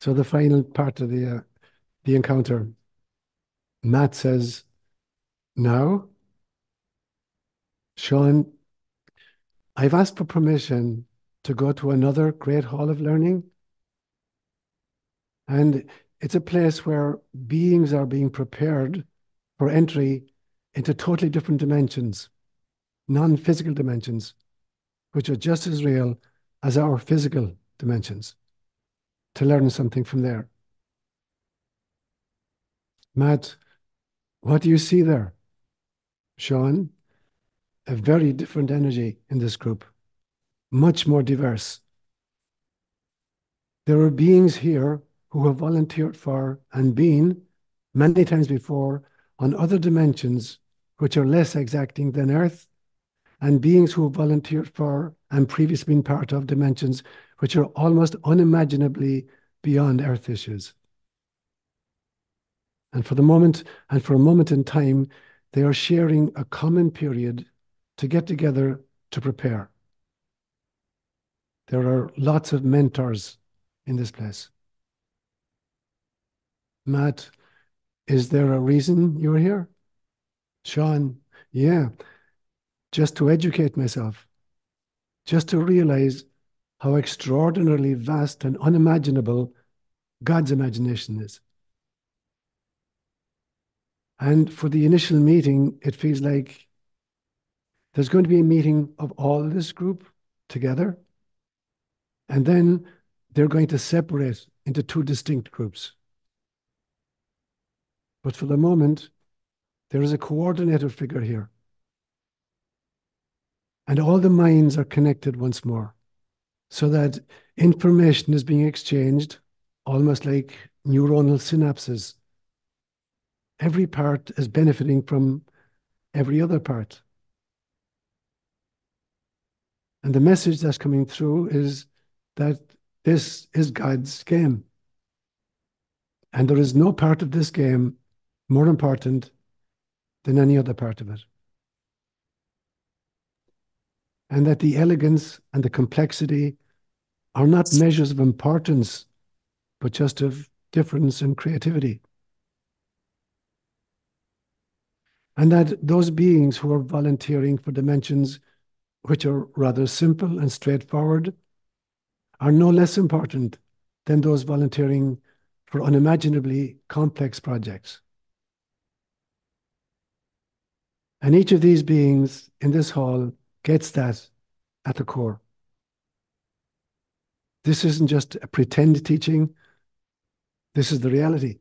So the final part of the uh, the encounter, Matt says, "Now, Sean, I've asked for permission to go to another great hall of learning, and it's a place where beings are being prepared for entry into totally different dimensions, non-physical dimensions, which are just as real as our physical dimensions." To learn something from there. Matt, what do you see there? Sean, a very different energy in this group, much more diverse. There are beings here who have volunteered for and been many times before on other dimensions which are less exacting than Earth, and beings who have volunteered for and previously been part of dimensions which are almost unimaginably beyond Earth issues. And for the moment, and for a moment in time, they are sharing a common period to get together to prepare. There are lots of mentors in this place. Matt, is there a reason you're here? Sean, yeah, just to educate myself, just to realize how extraordinarily vast and unimaginable God's imagination is. And for the initial meeting, it feels like there's going to be a meeting of all this group together. And then they're going to separate into two distinct groups. But for the moment, there is a coordinator figure here. And all the minds are connected once more so that information is being exchanged almost like neuronal synapses every part is benefiting from every other part. And the message that's coming through is that this is God's game. And there is no part of this game more important than any other part of it. And that the elegance and the complexity are not measures of importance, but just of difference and creativity. and that those beings who are volunteering for dimensions which are rather simple and straightforward are no less important than those volunteering for unimaginably complex projects. And each of these beings in this hall gets that at the core. This isn't just a pretend teaching, this is the reality.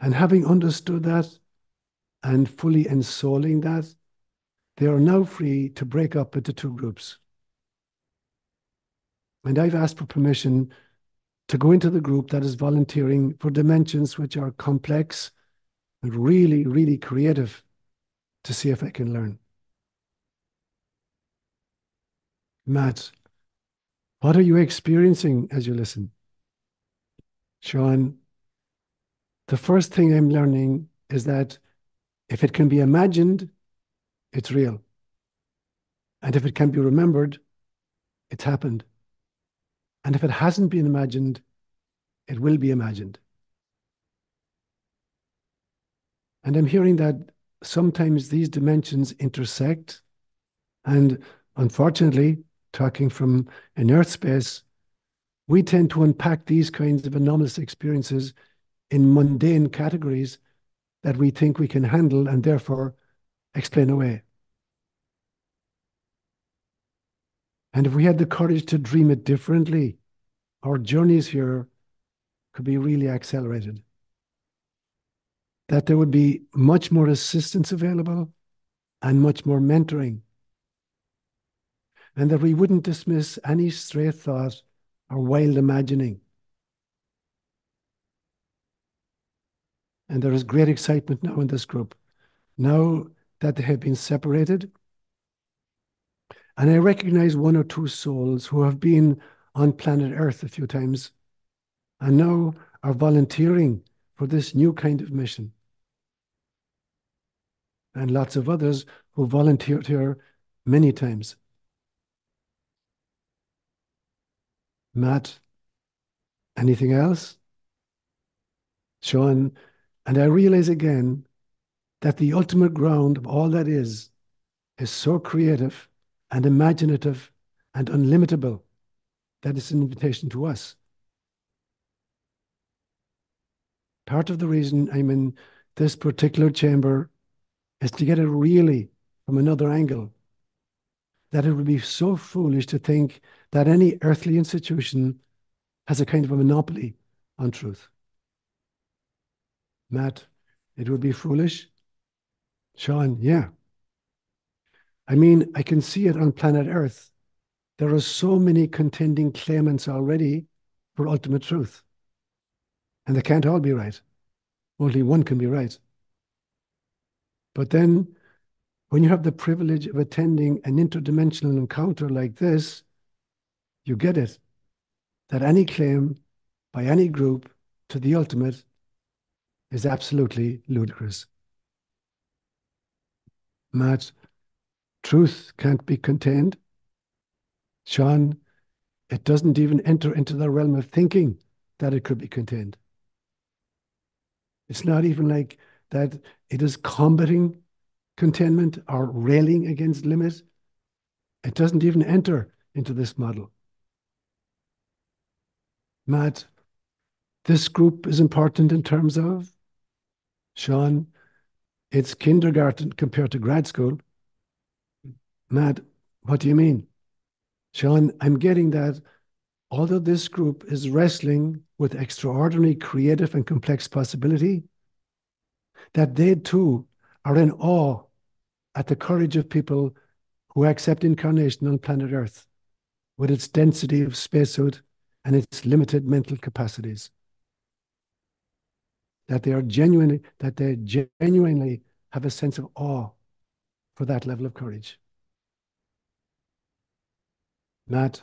And having understood that and fully ensouling that, they are now free to break up into two groups. And I've asked for permission to go into the group that is volunteering for dimensions which are complex and really, really creative to see if I can learn. Matt, what are you experiencing as you listen? Sean, the first thing I'm learning is that if it can be imagined, it's real. And if it can be remembered, it's happened. And if it hasn't been imagined, it will be imagined. And I'm hearing that sometimes these dimensions intersect. And unfortunately, talking from an earth space, we tend to unpack these kinds of anomalous experiences in mundane categories that we think we can handle and therefore explain away. And if we had the courage to dream it differently, our journeys here could be really accelerated. That there would be much more assistance available and much more mentoring. And that we wouldn't dismiss any stray thought or wild imagining. And there is great excitement now in this group, now that they have been separated. And I recognize one or two souls who have been on planet Earth a few times and now are volunteering for this new kind of mission. And lots of others who volunteered here many times. Matt, Anything else? Sean, and I realize again that the ultimate ground of all that is is so creative and imaginative and unlimitable that it's an invitation to us. Part of the reason I'm in this particular chamber is to get it really from another angle. That it would be so foolish to think that any earthly institution has a kind of a monopoly on truth. Matt, it would be foolish. Sean, yeah. I mean, I can see it on planet Earth. There are so many contending claimants already for ultimate truth. And they can't all be right. Only one can be right. But then, when you have the privilege of attending an interdimensional encounter like this, you get it that any claim by any group to the ultimate is absolutely ludicrous. Matt, truth can't be contained. Sean, it doesn't even enter into the realm of thinking that it could be contained. It's not even like that it is combating contentment or railing against limit. It doesn't even enter into this model. Matt, this group is important in terms of Sean, it's kindergarten compared to grad school. Matt, what do you mean? Sean, I'm getting that although this group is wrestling with extraordinary creative and complex possibility, that they too are in awe at the courage of people who accept incarnation on planet Earth with its density of spacesuit and its limited mental capacities. That they are genuinely, that they genuinely have a sense of awe for that level of courage. Matt,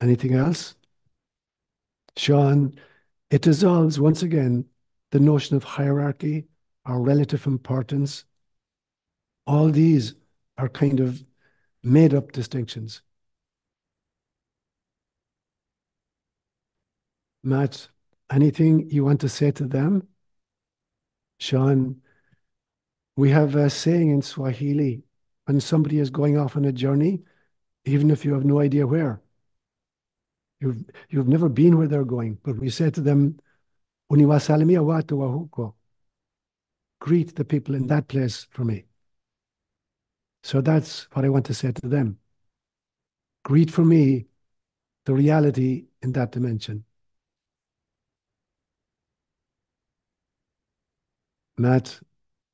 anything else? Sean, it dissolves once again the notion of hierarchy or relative importance. All these are kind of made up distinctions. Matt, anything you want to say to them? Sean, we have a saying in Swahili when somebody is going off on a journey, even if you have no idea where, you've, you've never been where they're going, but we say to them, Uniwasalimia watu wa huko. Greet the people in that place for me. So that's what I want to say to them. Greet for me the reality in that dimension. Matt,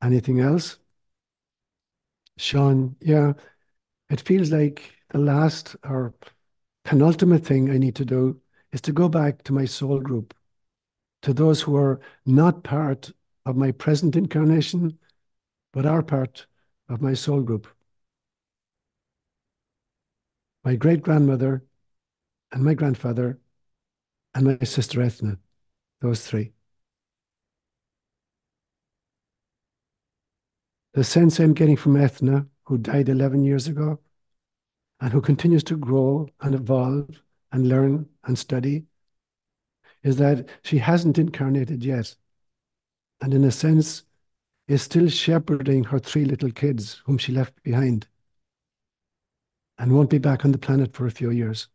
anything else? Sean, yeah, it feels like the last or penultimate thing I need to do is to go back to my soul group, to those who are not part of my present incarnation, but are part of my soul group. My great grandmother and my grandfather and my sister Ethna, those three. the sense I'm getting from Ethna, who died 11 years ago, and who continues to grow and evolve and learn and study, is that she hasn't incarnated yet. And in a sense, is still shepherding her three little kids whom she left behind and won't be back on the planet for a few years.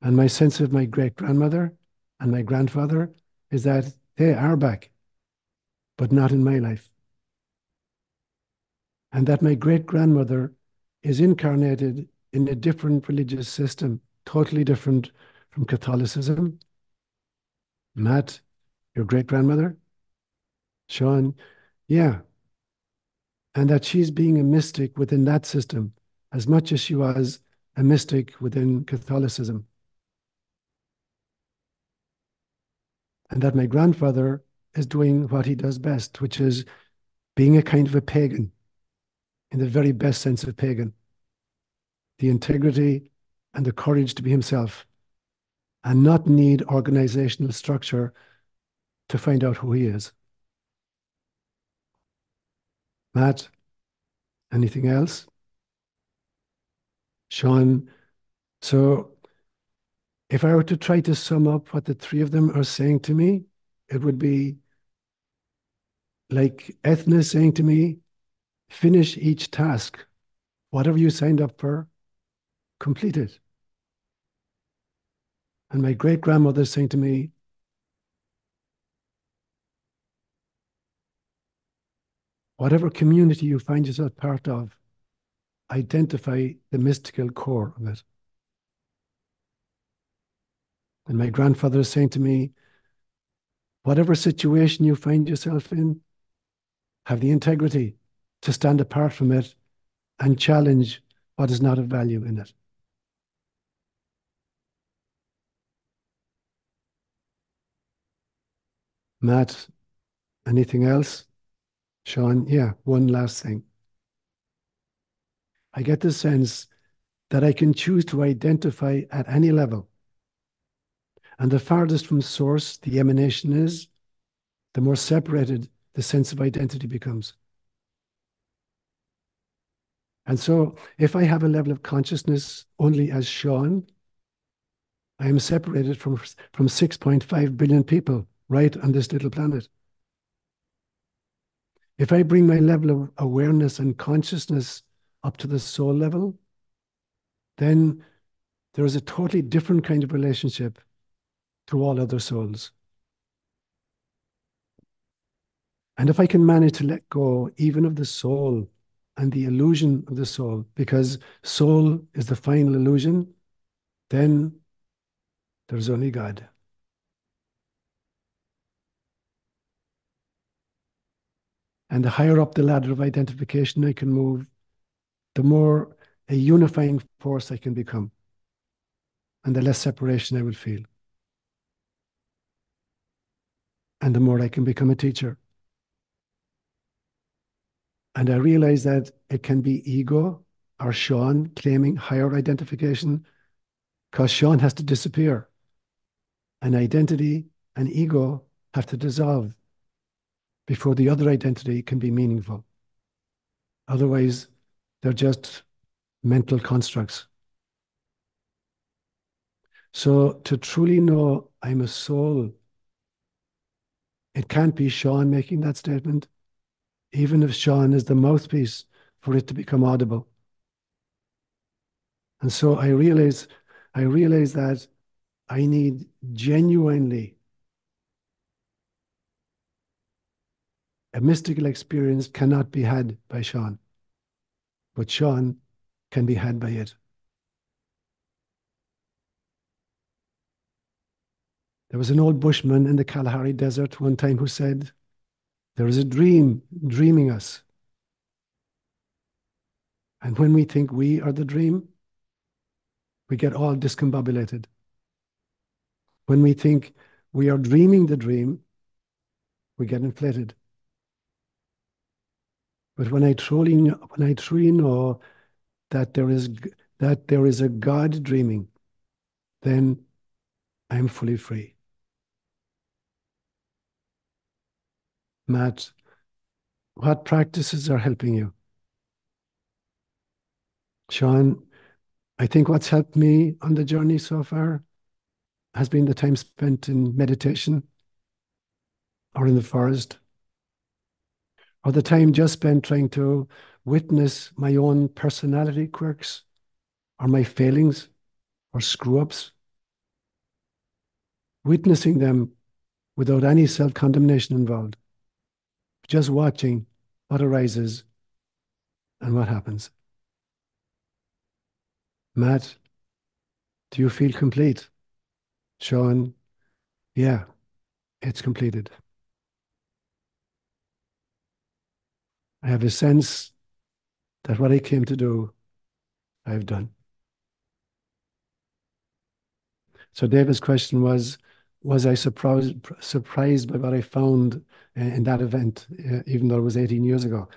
And my sense of my great grandmother and my grandfather is that they are back but not in my life. And that my great grandmother is incarnated in a different religious system, totally different from Catholicism. Matt, your great grandmother? Sean, yeah. And that she's being a mystic within that system as much as she was a mystic within Catholicism. And that my grandfather is doing what he does best, which is being a kind of a pagan in the very best sense of pagan. The integrity and the courage to be himself and not need organizational structure to find out who he is. Matt, anything else? Sean, so if I were to try to sum up what the three of them are saying to me, it would be like Ethna saying to me, finish each task. Whatever you signed up for, complete it. And my great grandmother is saying to me, whatever community you find yourself part of, identify the mystical core of it. And my grandfather is saying to me, whatever situation you find yourself in, have the integrity to stand apart from it and challenge what is not of value in it. Matt, anything else? Sean, yeah, one last thing. I get the sense that I can choose to identify at any level. And the farthest from source the emanation is, the more separated the sense of identity becomes. And so, if I have a level of consciousness only as Sean, I am separated from, from 6.5 billion people right on this little planet. If I bring my level of awareness and consciousness up to the soul level, then there is a totally different kind of relationship to all other souls. And if I can manage to let go even of the soul and the illusion of the soul, because soul is the final illusion, then there's only God. And the higher up the ladder of identification I can move, the more a unifying force I can become, and the less separation I will feel. And the more I can become a teacher. And I realize that it can be ego or Sean claiming higher identification because Sean has to disappear. And identity and ego have to dissolve before the other identity can be meaningful. Otherwise, they're just mental constructs. So, to truly know I'm a soul, it can't be Sean making that statement, even if Sean is the mouthpiece for it to become audible. And so I realize, I realize that I need genuinely A mystical experience cannot be had by Sean, but Sean can be had by it. There was an old bushman in the Kalahari Desert one time who said, There is a dream dreaming us. And when we think we are the dream, we get all discombobulated. When we think we are dreaming the dream, we get inflated. But when I truly know, when I truly know that there is that there is a God dreaming, then I'm fully free. Matt, what practices are helping you? Sean, I think what's helped me on the journey so far has been the time spent in meditation or in the forest or the time just spent trying to witness my own personality quirks or my failings or screw ups, witnessing them without any self condemnation involved, just watching what arises and what happens. Matt, do you feel complete? Sean, yeah, it's completed. I have a sense that what I came to do, I've done. So David's question was, was I surprised surprised by what I found in that event, uh, even though it was 18 years ago?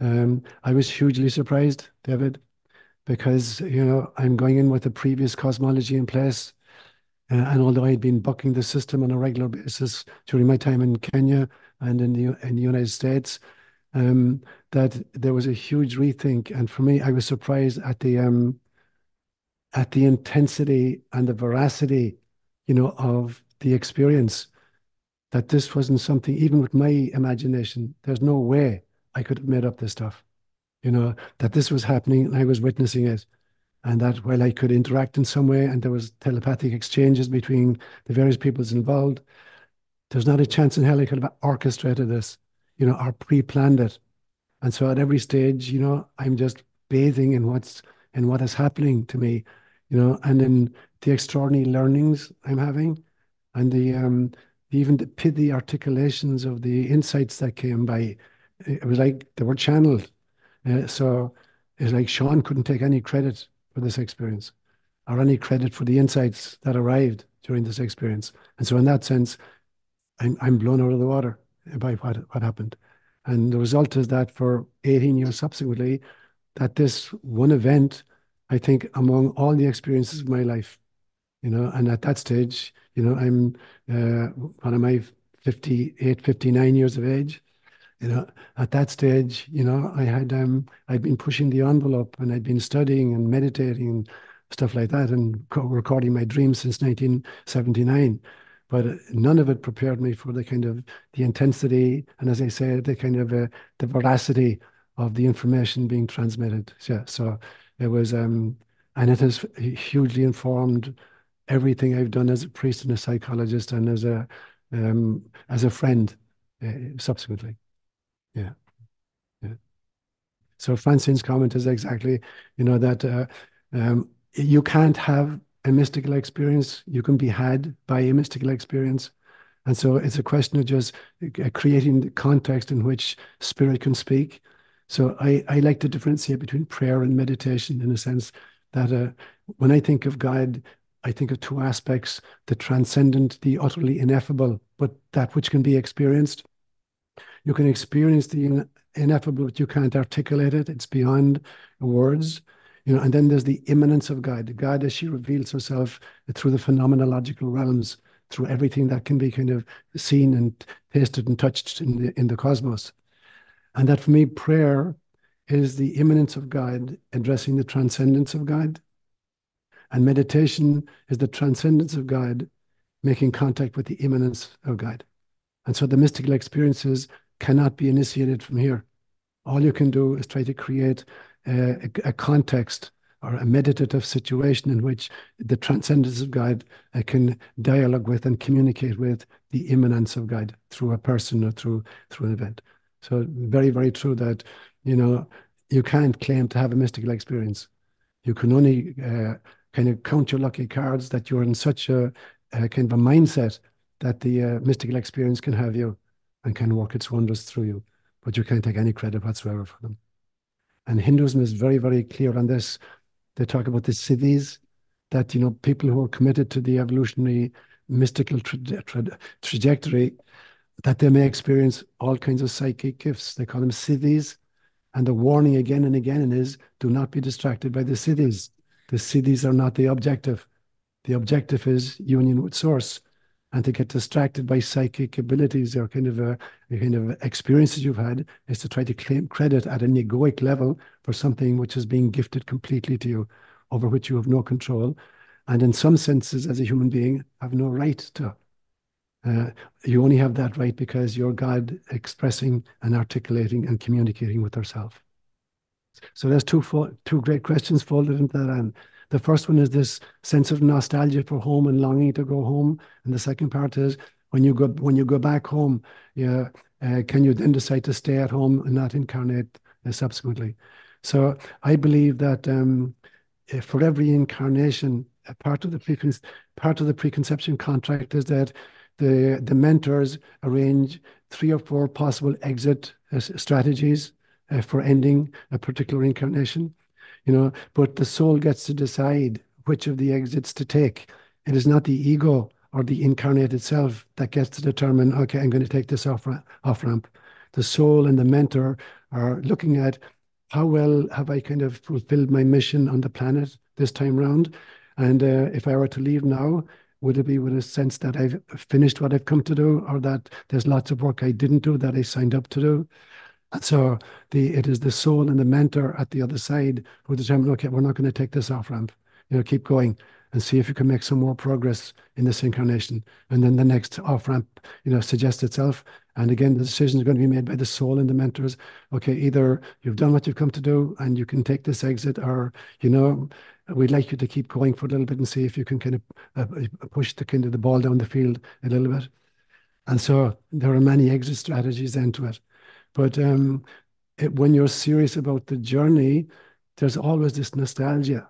Um, I was hugely surprised, David, because you know I'm going in with the previous cosmology in place, uh, and although I'd been bucking the system on a regular basis during my time in Kenya and in the in the United States, um, that there was a huge rethink. And for me, I was surprised at the um, at the intensity and the veracity, you know, of the experience. That this wasn't something, even with my imagination, there's no way I could have made up this stuff. You know, that this was happening and I was witnessing it. And that while I could interact in some way and there was telepathic exchanges between the various peoples involved, there's not a chance in hell I could have orchestrated this, you know, are pre-planned it. And so at every stage, you know, I'm just bathing in what's in what is happening to me, you know, and in the extraordinary learnings I'm having, and the um, even the pithy articulations of the insights that came by. It was like they were channeled. Uh, so it's like Sean couldn't take any credit for this experience, or any credit for the insights that arrived during this experience. And so, in that sense, I'm, I'm blown out of the water by what, what happened. And the result is that for 18 years subsequently, that this one event, I think, among all the experiences of my life, you know, and at that stage, you know, I'm, uh, what am I, 58, 59 years of age. You know, at that stage, you know, I had, um, I'd been pushing the envelope and I'd been studying and meditating and stuff like that and recording my dreams since 1979 but none of it prepared me for the kind of the intensity and as I said, the kind of uh, the veracity of the information being transmitted. Yeah, so it was, um, and it has hugely informed everything I've done as a priest and a psychologist and as a um, as a friend uh, subsequently. Yeah, yeah. So Francine's comment is exactly, you know, that uh, um, you can't have a mystical experience. You can be had by a mystical experience. And so it's a question of just uh, creating the context in which spirit can speak. So I, I like to differentiate between prayer and meditation in a sense that uh, when I think of God, I think of two aspects the transcendent, the utterly ineffable, but that which can be experienced. You can experience the ineffable, but you can't articulate it. It's beyond words you know, and then there's the immanence of God, God as she reveals herself through the phenomenological realms, through everything that can be kind of seen and tasted and touched in the in the cosmos. And that for me, prayer is the immanence of God addressing the transcendence of God. And meditation is the transcendence of God making contact with the immanence of God. And so the mystical experiences cannot be initiated from here. All you can do is try to create a, a, context or a meditative situation in which the transcendence of God uh, can dialogue with and communicate with the immanence of God through a person or through through an event. So very, very true that you know you can't claim to have a mystical experience. You can only uh, kind of count your lucky cards that you're in such a, a kind of a mindset that the uh, mystical experience can have you and can work its wonders through you. But you can't take any credit whatsoever for them. And Hinduism is very, very clear on this. They talk about the siddhis, that, you know, people who are committed to the evolutionary mystical tra tra trajectory, that they may experience all kinds of psychic gifts. They call them siddhis. And the warning again and again is do not be distracted by the siddhis. The siddhis are not the objective. The objective is union with source and to get distracted by psychic abilities or kind of a, a, kind of experiences you've had is to try to claim credit at an egoic level for something which is being gifted completely to you, over which you have no control, and in some senses, as a human being, have no right to. Uh, you only have that right because you're God expressing and articulating and communicating with yourself. So there's two two great questions folded into that, and the first one is this sense of nostalgia for home and longing to go home, and the second part is when you go when you go back home, yeah, uh, can you then decide to stay at home and not incarnate uh, subsequently? So I believe that um, eh, for every incarnation, part of the precon- part of the preconception contract is that the the mentors arrange three or four possible exit uh, strategies uh, for ending a particular incarnation you know, but the soul gets to decide which of the exits to take. It is not the ego or the incarnate itself that gets to determine, okay, I'm going to take this off, off ramp. The soul and the mentor are looking at how well have I kind of fulfilled my mission on the planet this time round? And uh, if I were to leave now, would it be with a sense that I've finished what I've come to do, or that there's lots of work I didn't do that I signed up to do? And so the it is the soul and the mentor at the other side who determine, okay, we're not going to take this off ramp. you know, keep going and see if you can make some more progress in this incarnation. And then the next off ramp, you know, suggests itself. And again, the decision is going to be made by the soul and the mentors. Okay, either you've done what you've come to do and you can take this exit, or, you know, we'd like you to keep going for a little bit and see if you can kind of uh, push the kind of the ball down the field a little bit. And so there are many exit strategies into it. But um, it, when you're serious about the journey, there's always this nostalgia.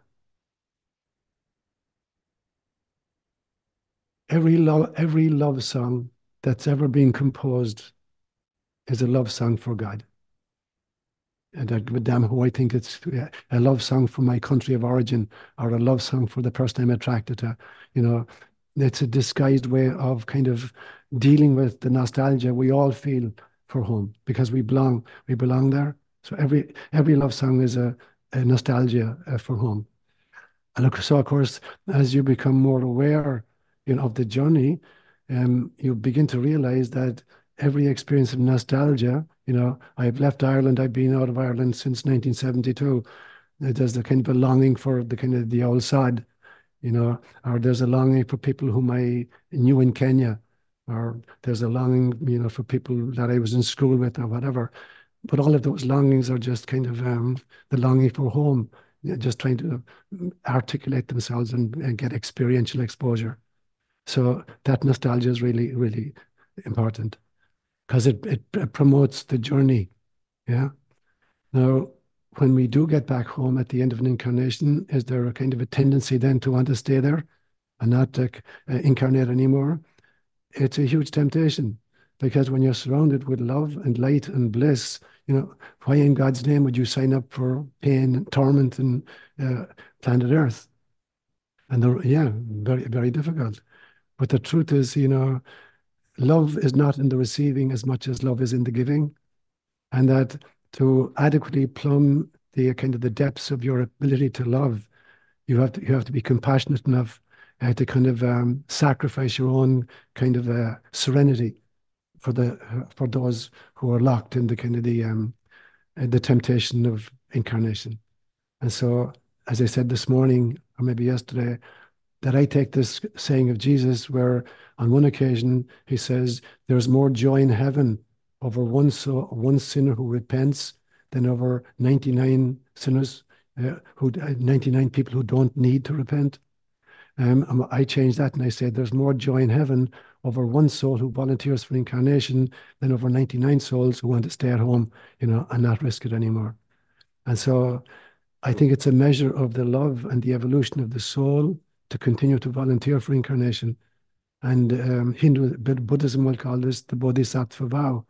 Every love, every love song that's ever been composed is a love song for God. And I, damn who I think it's a love song for my country of origin or a love song for the person I'm attracted to. You know, it's a disguised way of kind of dealing with the nostalgia we all feel for home because we belong, we belong there. So every every love song is a, a nostalgia uh, for home. And so of course, as you become more aware, you know, of the journey, um, you begin to realize that every experience of nostalgia, you know, I've left Ireland, I've been out of Ireland since 1972. There's the kind of a longing for the kind of the old sod, you know, or there's a longing for people whom I knew in Kenya, or there's a longing, you know, for people that I was in school with or whatever. But all of those longings are just kind of um, the longing for home, you know, just trying to articulate themselves and, and get experiential exposure. So that nostalgia is really, really important because it, it, promotes the journey. Yeah. Now, when we do get back home at the end of an incarnation, is there a kind of a tendency then to want to stay there and not uh, incarnate anymore? It's a huge temptation because when you're surrounded with love and light and bliss, you know, why in God's name would you sign up for pain and torment and uh, planet Earth? And the, yeah, very, very difficult. But the truth is, you know, love is not in the receiving as much as love is in the giving. And that to adequately plumb the kind of the depths of your ability to love, you have to you have to be compassionate enough uh, to kind of um, sacrifice your own kind of uh, serenity for the for those who are locked in the kind of the um, uh, the temptation of incarnation. And so, as I said this morning or maybe yesterday, that I take this saying of Jesus, where on one occasion he says, "There's more joy in heaven over one so one sinner who repents than over 99 sinners uh, who uh, 99 people who don't need to repent." Um, I changed that and I said, "There's more joy in heaven over one soul who volunteers for incarnation than over 99 souls who want to stay at home, you know, and not risk it anymore." And so, I think it's a measure of the love and the evolution of the soul to continue to volunteer for incarnation. And um, Hindu Buddhism will call this the Bodhisattva vow,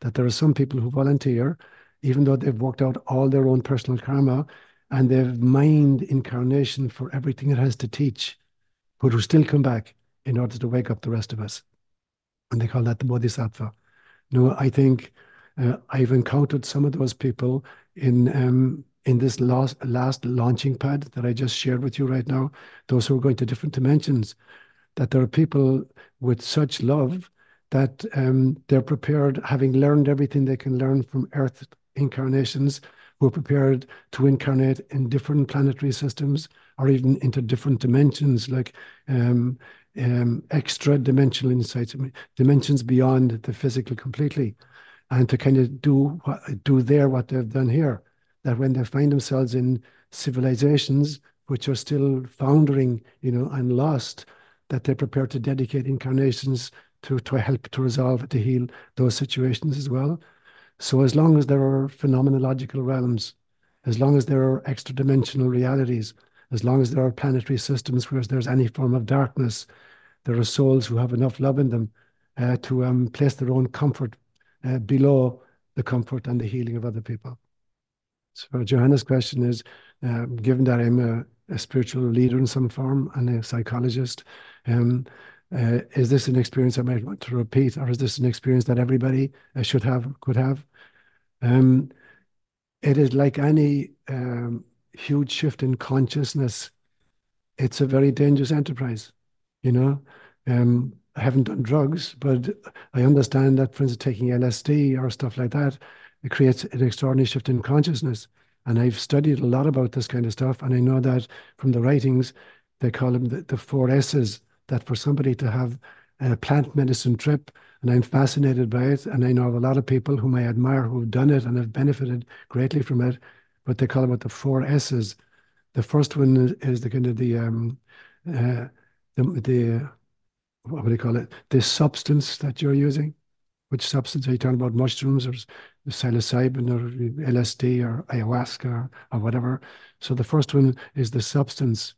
that there are some people who volunteer, even though they've worked out all their own personal karma, and they've mined incarnation for everything it has to teach, but who still come back in order to wake up the rest of us. And they call that the Bodhisattva. No, I think uh, I've encountered some of those people in um, in this last, last launching pad that I just shared with you right now, those who are going to different dimensions, that there are people with such love that um, they're prepared, having learned everything they can learn from Earth incarnations, who are prepared to incarnate in different planetary systems or even into different dimensions, like um, um, extra dimensional insights, dimensions beyond the physical completely, and to kind of do what, do there what they've done here that when they find themselves in civilizations which are still foundering, you know, and lost, that they're prepared to dedicate incarnations to, to help to resolve, to heal those situations as well. So as long as there are phenomenological realms, as long as there are extra dimensional realities, as long as there are planetary systems where there's any form of darkness, there are souls who have enough love in them uh, to um, place their own comfort uh, below the comfort and the healing of other people. So Johanna's question is, uh, given that I'm a, a, spiritual leader in some form and a psychologist, um, uh, is this an experience I might want to repeat, or is this an experience that everybody uh, should have, could have? Um, it is like any um, huge shift in consciousness. It's a very dangerous enterprise, you know. Um, I haven't done drugs, but I understand that, for instance, taking LSD or stuff like that, it creates an extraordinary shift in consciousness. And I've studied a lot about this kind of stuff. And I know that from the writings, they call them the, the four S's, that for somebody to have a plant medicine trip, and I'm fascinated by it. And I know of a lot of people whom I admire who've done it and have benefited greatly from it. But they call it the four S's. The first one is the kind of the um, uh, the the what would you call it? This substance that you're using. Which substance are you talking about? Mushrooms or psilocybin or LSD or ayahuasca or, or whatever. So the first one is the substance.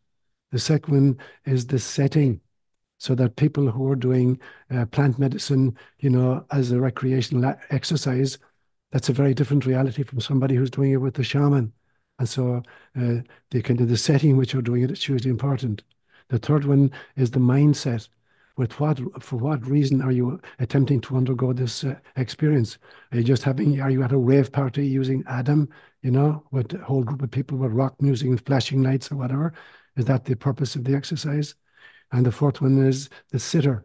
The second one is the setting so that people who are doing uh, plant medicine, you know, as a recreational exercise, that's a very different reality from somebody who's doing it with the shaman. And so uh, the kind of the setting in which you're doing it is hugely important. The third one is the mindset. With what, for what reason are you attempting to undergo this uh, experience? Are you just having, are you at a rave party using Adam, you know, with a whole group of people with rock music and flashing lights or whatever? Is that the purpose of the exercise? And the fourth one is the sitter,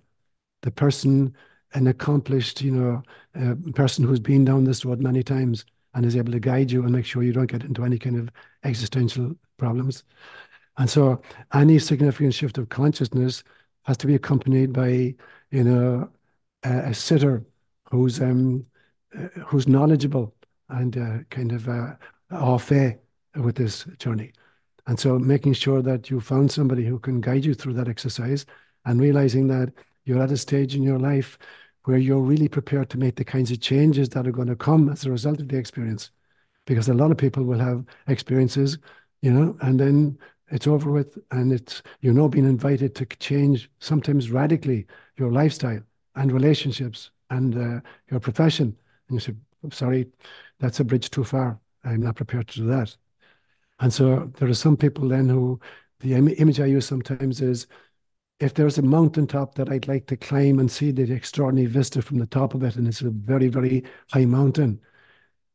the person, an accomplished, you know, uh, person who's been down this road many times and is able to guide you and make sure you don't get into any kind of existential problems. And so any significant shift of consciousness has to be accompanied by, you know, a, a sitter who's um, uh, who's knowledgeable and uh, kind of uh, au fait with this journey. And so making sure that you found somebody who can guide you through that exercise and realizing that you're at a stage in your life where you're really prepared to make the kinds of changes that are going to come as a result of the experience. Because a lot of people will have experiences, you know, and then it's over with and it's you're now being invited to change sometimes radically your lifestyle and relationships and uh, your profession. And you say, sorry, that's a bridge too far. I'm not prepared to do that. And so there are some people then who, the Im image I use sometimes is, if there's a mountaintop that I'd like to climb and see the extraordinary vista from the top of it, and it's a very, very high mountain,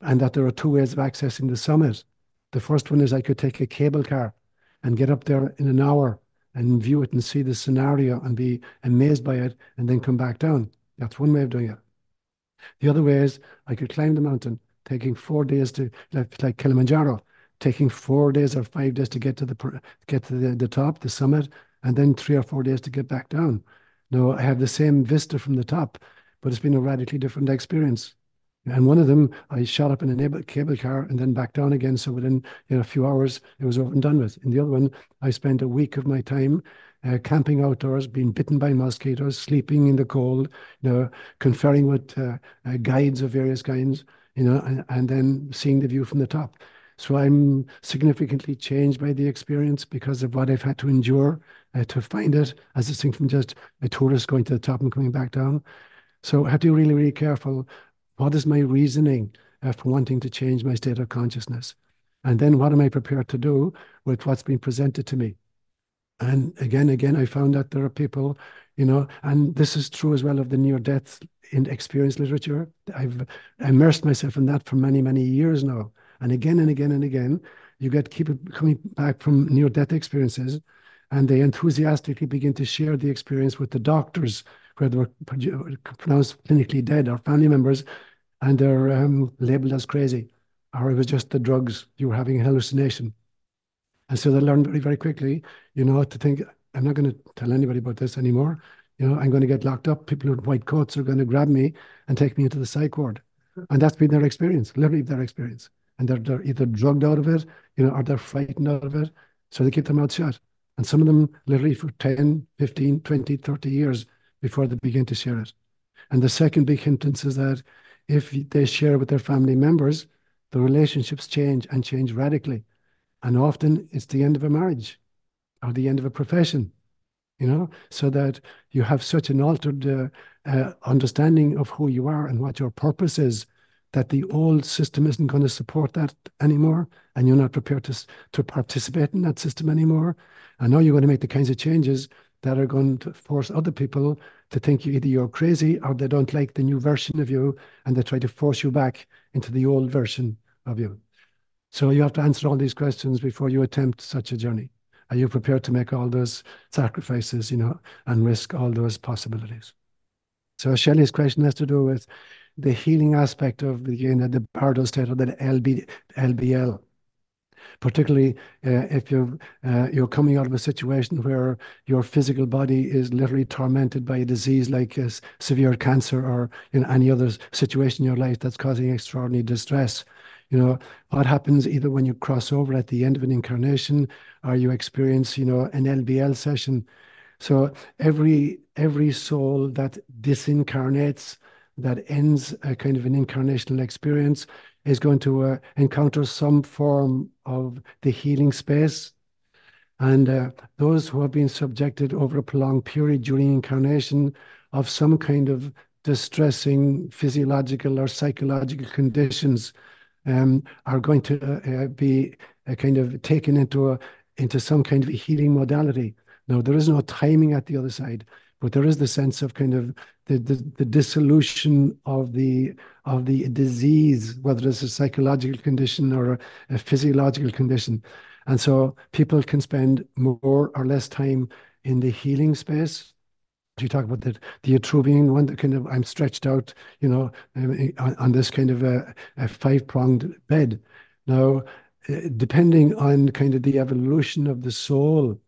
and that there are two ways of accessing the summit. The first one is I could take a cable car and get up there in an hour and view it and see the scenario and be amazed by it and then come back down. That's one way of doing it. The other way is I could climb the mountain, taking four days to, like, like Kilimanjaro, taking four days or five days to get to the get to the, the top, the summit, and then three or four days to get back down. Now I have the same vista from the top, but it's been a radically different experience. And one of them, I shot up in a cable car and then back down again. So within you know, a few hours, it was over and done with. In the other one, I spent a week of my time uh, camping outdoors, being bitten by mosquitoes, sleeping in the cold, you know, conferring with uh, uh, guides of various kinds, you know, and, and then seeing the view from the top. So I'm significantly changed by the experience because of what I've had to endure uh, to find it, as distinct from just a tourist going to the top and coming back down. So I have to be really, really careful. What is my reasoning uh, for wanting to change my state of consciousness? And then what am I prepared to do with what's been presented to me? And again, again, I found that there are people, you know, and this is true as well of the near death in experience literature. I've immersed myself in that for many, many years now. And again and again and again, you get people coming back from near death experiences and they enthusiastically begin to share the experience with the doctors where they were pronounced clinically dead or family members and they're um, labeled as crazy or it was just the drugs, you were having a hallucination. And so they learn very, very quickly, you know, to think, I'm not going to tell anybody about this anymore. You know, I'm going to get locked up. People with white coats are going to grab me and take me into the psych ward. And that's been their experience, literally their experience and they're, they're either drugged out of it, you know, or they're frightened out of it. So they keep mouth shut. And some of them literally for 10, 15, 20, 30 years before they begin to share it. And the second big hindrance is that if they share with their family members, the relationships change and change radically. And often it's the end of a marriage or the end of a profession, you know, so that you have such an altered uh, uh, understanding of who you are and what your purpose is that the old system isn't going to support that anymore and you're not prepared to, to participate in that system anymore. And now you're going to make the kinds of changes that are going to force other people to think you either you're crazy or they don't like the new version of you and they try to force you back into the old version of you. So you have to answer all these questions before you attempt such a journey. Are you prepared to make all those sacrifices, you know, and risk all those possibilities? So Shelley's question has to do with the healing aspect of know, the Bardo state or the LB, LBL. particularly uh, if you've, uh, you're coming out of a situation where your physical body is literally tormented by a disease like uh, severe cancer or you know, any other situation in your life that's causing extraordinary distress. You know, what happens either when you cross over at the end of an incarnation or you experience, you know, an LBL session. So every every soul that disincarnates, that ends a kind of an incarnational experience, is going to uh, encounter some form of the healing space. And uh, those who have been subjected over a prolonged period during incarnation of some kind of distressing physiological or psychological conditions um, are going to uh, uh be uh, kind of taken into a, into some kind of a healing modality. Now, there is no timing at the other side, but there is the sense of kind of the, the, the dissolution of the of the disease, whether it's a psychological condition or a, a physiological condition. And so people can spend more or less time in the healing space. You talk about the the Vitruvian one that kind of I'm stretched out, you know, um, on, on, this kind of a, a five pronged bed. Now, uh, depending on kind of the evolution of the soul,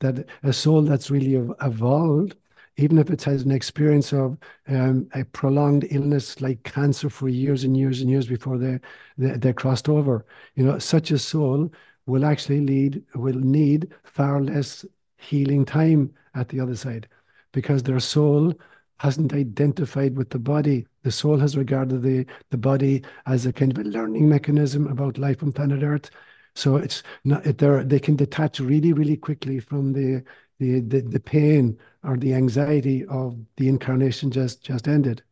that a soul that's really evolved even if it has an experience of um, a prolonged illness like cancer for years and years and years before they, they, they crossed over, you know, such a soul will actually lead will need far less healing time at the other side because their soul hasn't identified with the body. The soul has regarded the, the body as a kind of a learning mechanism about life on planet Earth. So it's not they can detach really, really quickly from the the, the, the pain or the anxiety of the incarnation just, just ended.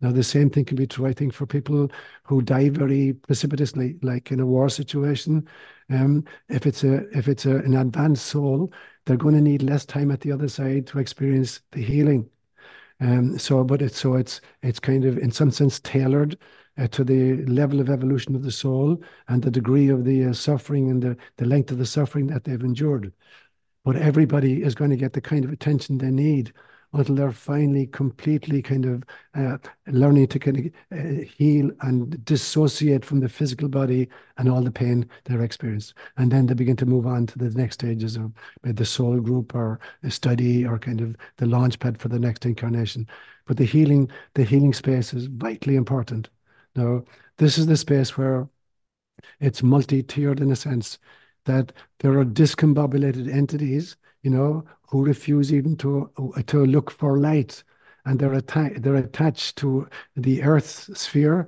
Now, the same thing can be true, I think, for people who die very precipitously, like in a war situation. Um, if it's a if it's a, an advanced soul, they're going to need less time at the other side to experience the healing. Um, so, but it's so it's it's kind of in some sense tailored uh, to the level of evolution of the soul and the degree of the uh, suffering and the the length of the suffering that they've endured but everybody is going to get the kind of attention they need until they're finally completely kind of uh, learning to kind of uh, heal and dissociate from the physical body and all the pain they're experienced. And then they begin to move on to the next stages of the soul group or a study or kind of the launch pad for the next incarnation. But the healing, the healing space is vitally important. Now, this is the space where it's multi-tiered in a sense that there are discombobulated entities, you know, who refuse even to to look for light, and they're atta- they're attached to the Earth sphere,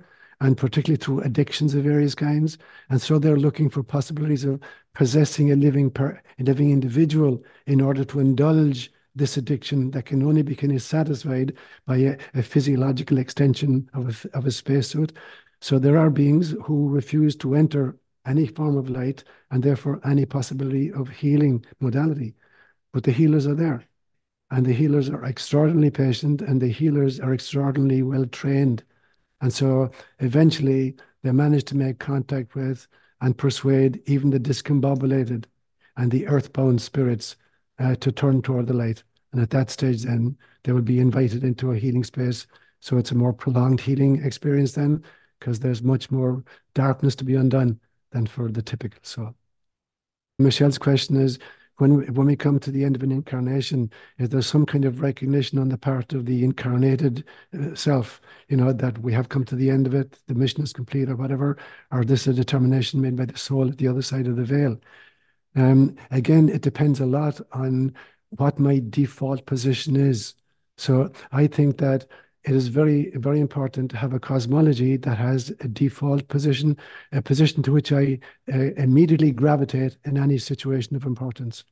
and particularly to addictions of various kinds, and so they're looking for possibilities of possessing a living per- a living individual in order to indulge this addiction that can only be kind of satisfied by a, a physiological extension of a, of a spacesuit. So there are beings who refuse to enter any form of light and therefore any possibility of healing modality. But the healers are there. And the healers are extraordinarily patient and the healers are extraordinarily well trained. And so eventually they manage to make contact with and persuade even the discombobulated and the earthbound spirits uh, to turn toward the light. And at that stage, then they will be invited into a healing space. So it's a more prolonged healing experience then, because there's much more darkness to be undone than for the typical soul. Michelle's question is, when we, when we come to the end of an incarnation, is there some kind of recognition on the part of the incarnated uh, self, you know, that we have come to the end of it, the mission is complete or whatever, or this is a determination made by the soul at the other side of the veil? Um, again, it depends a lot on what my default position is. So I think that it is very, very important to have a cosmology that has a default position, a position to which I uh, immediately gravitate in any situation of importance.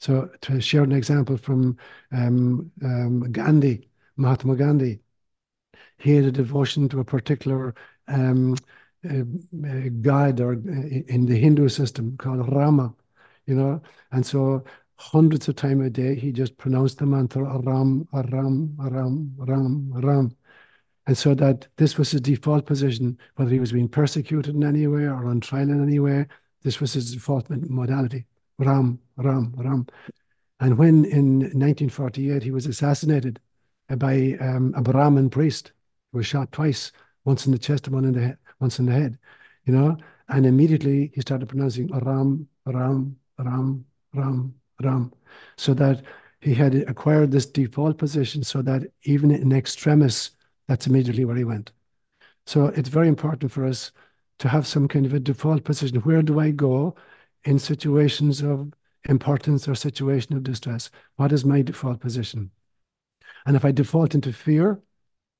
So, to share an example from um, um, Gandhi, Mahatma Gandhi, he had a devotion to a particular um, uh, uh god or uh, in the Hindu system called Rama, you know, and so hundreds of times a day, he just pronounced the mantra Ram, Ram, Ram, Ram, Ram. And so that this was his default position, whether he was being persecuted in any way or on trial in any way, this was his default modality Ram, Ram, Ram. And when in 1948 he was assassinated by um, a Brahmin priest who was shot twice, once in the chest and one in the head, once in the head, you know, And immediately he started pronouncing Ram, Ram, Ram, Ram, Ram, so that he had acquired this default position so that even in extremis, that's immediately where he went. So it's very important for us to have some kind of a default position. Where do I go in situations of importance or situation of distress? What is my default position? And if I default into fear,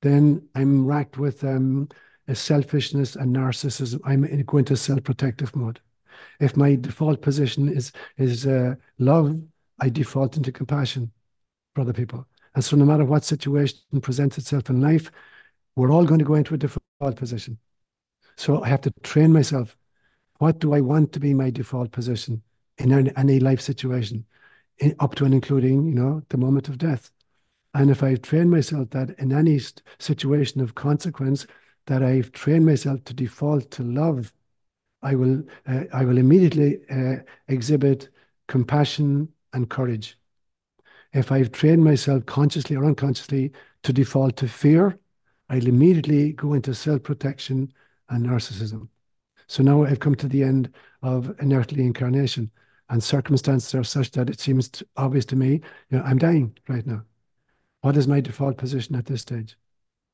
then I'm racked with um, selfishness and narcissism. I'm going into self-protective mode. If my default position is is uh, love, I default into compassion for other people. And so, no matter what situation presents itself in life, we're all going to go into a default position. So I have to train myself. What do I want to be my default position in any, life situation, in, up to and including, you know, the moment of death? And if I've trained myself that in any situation of consequence, that I've trained myself to default to love, I will uh, I will immediately uh, exhibit compassion and courage. If I've trained myself consciously or unconsciously to default to fear, I'll immediately go into self-protection and narcissism. So now I've come to the end of an earthly incarnation, and circumstances are such that it seems obvious to me, you know, I'm dying right now. What is my default position at this stage?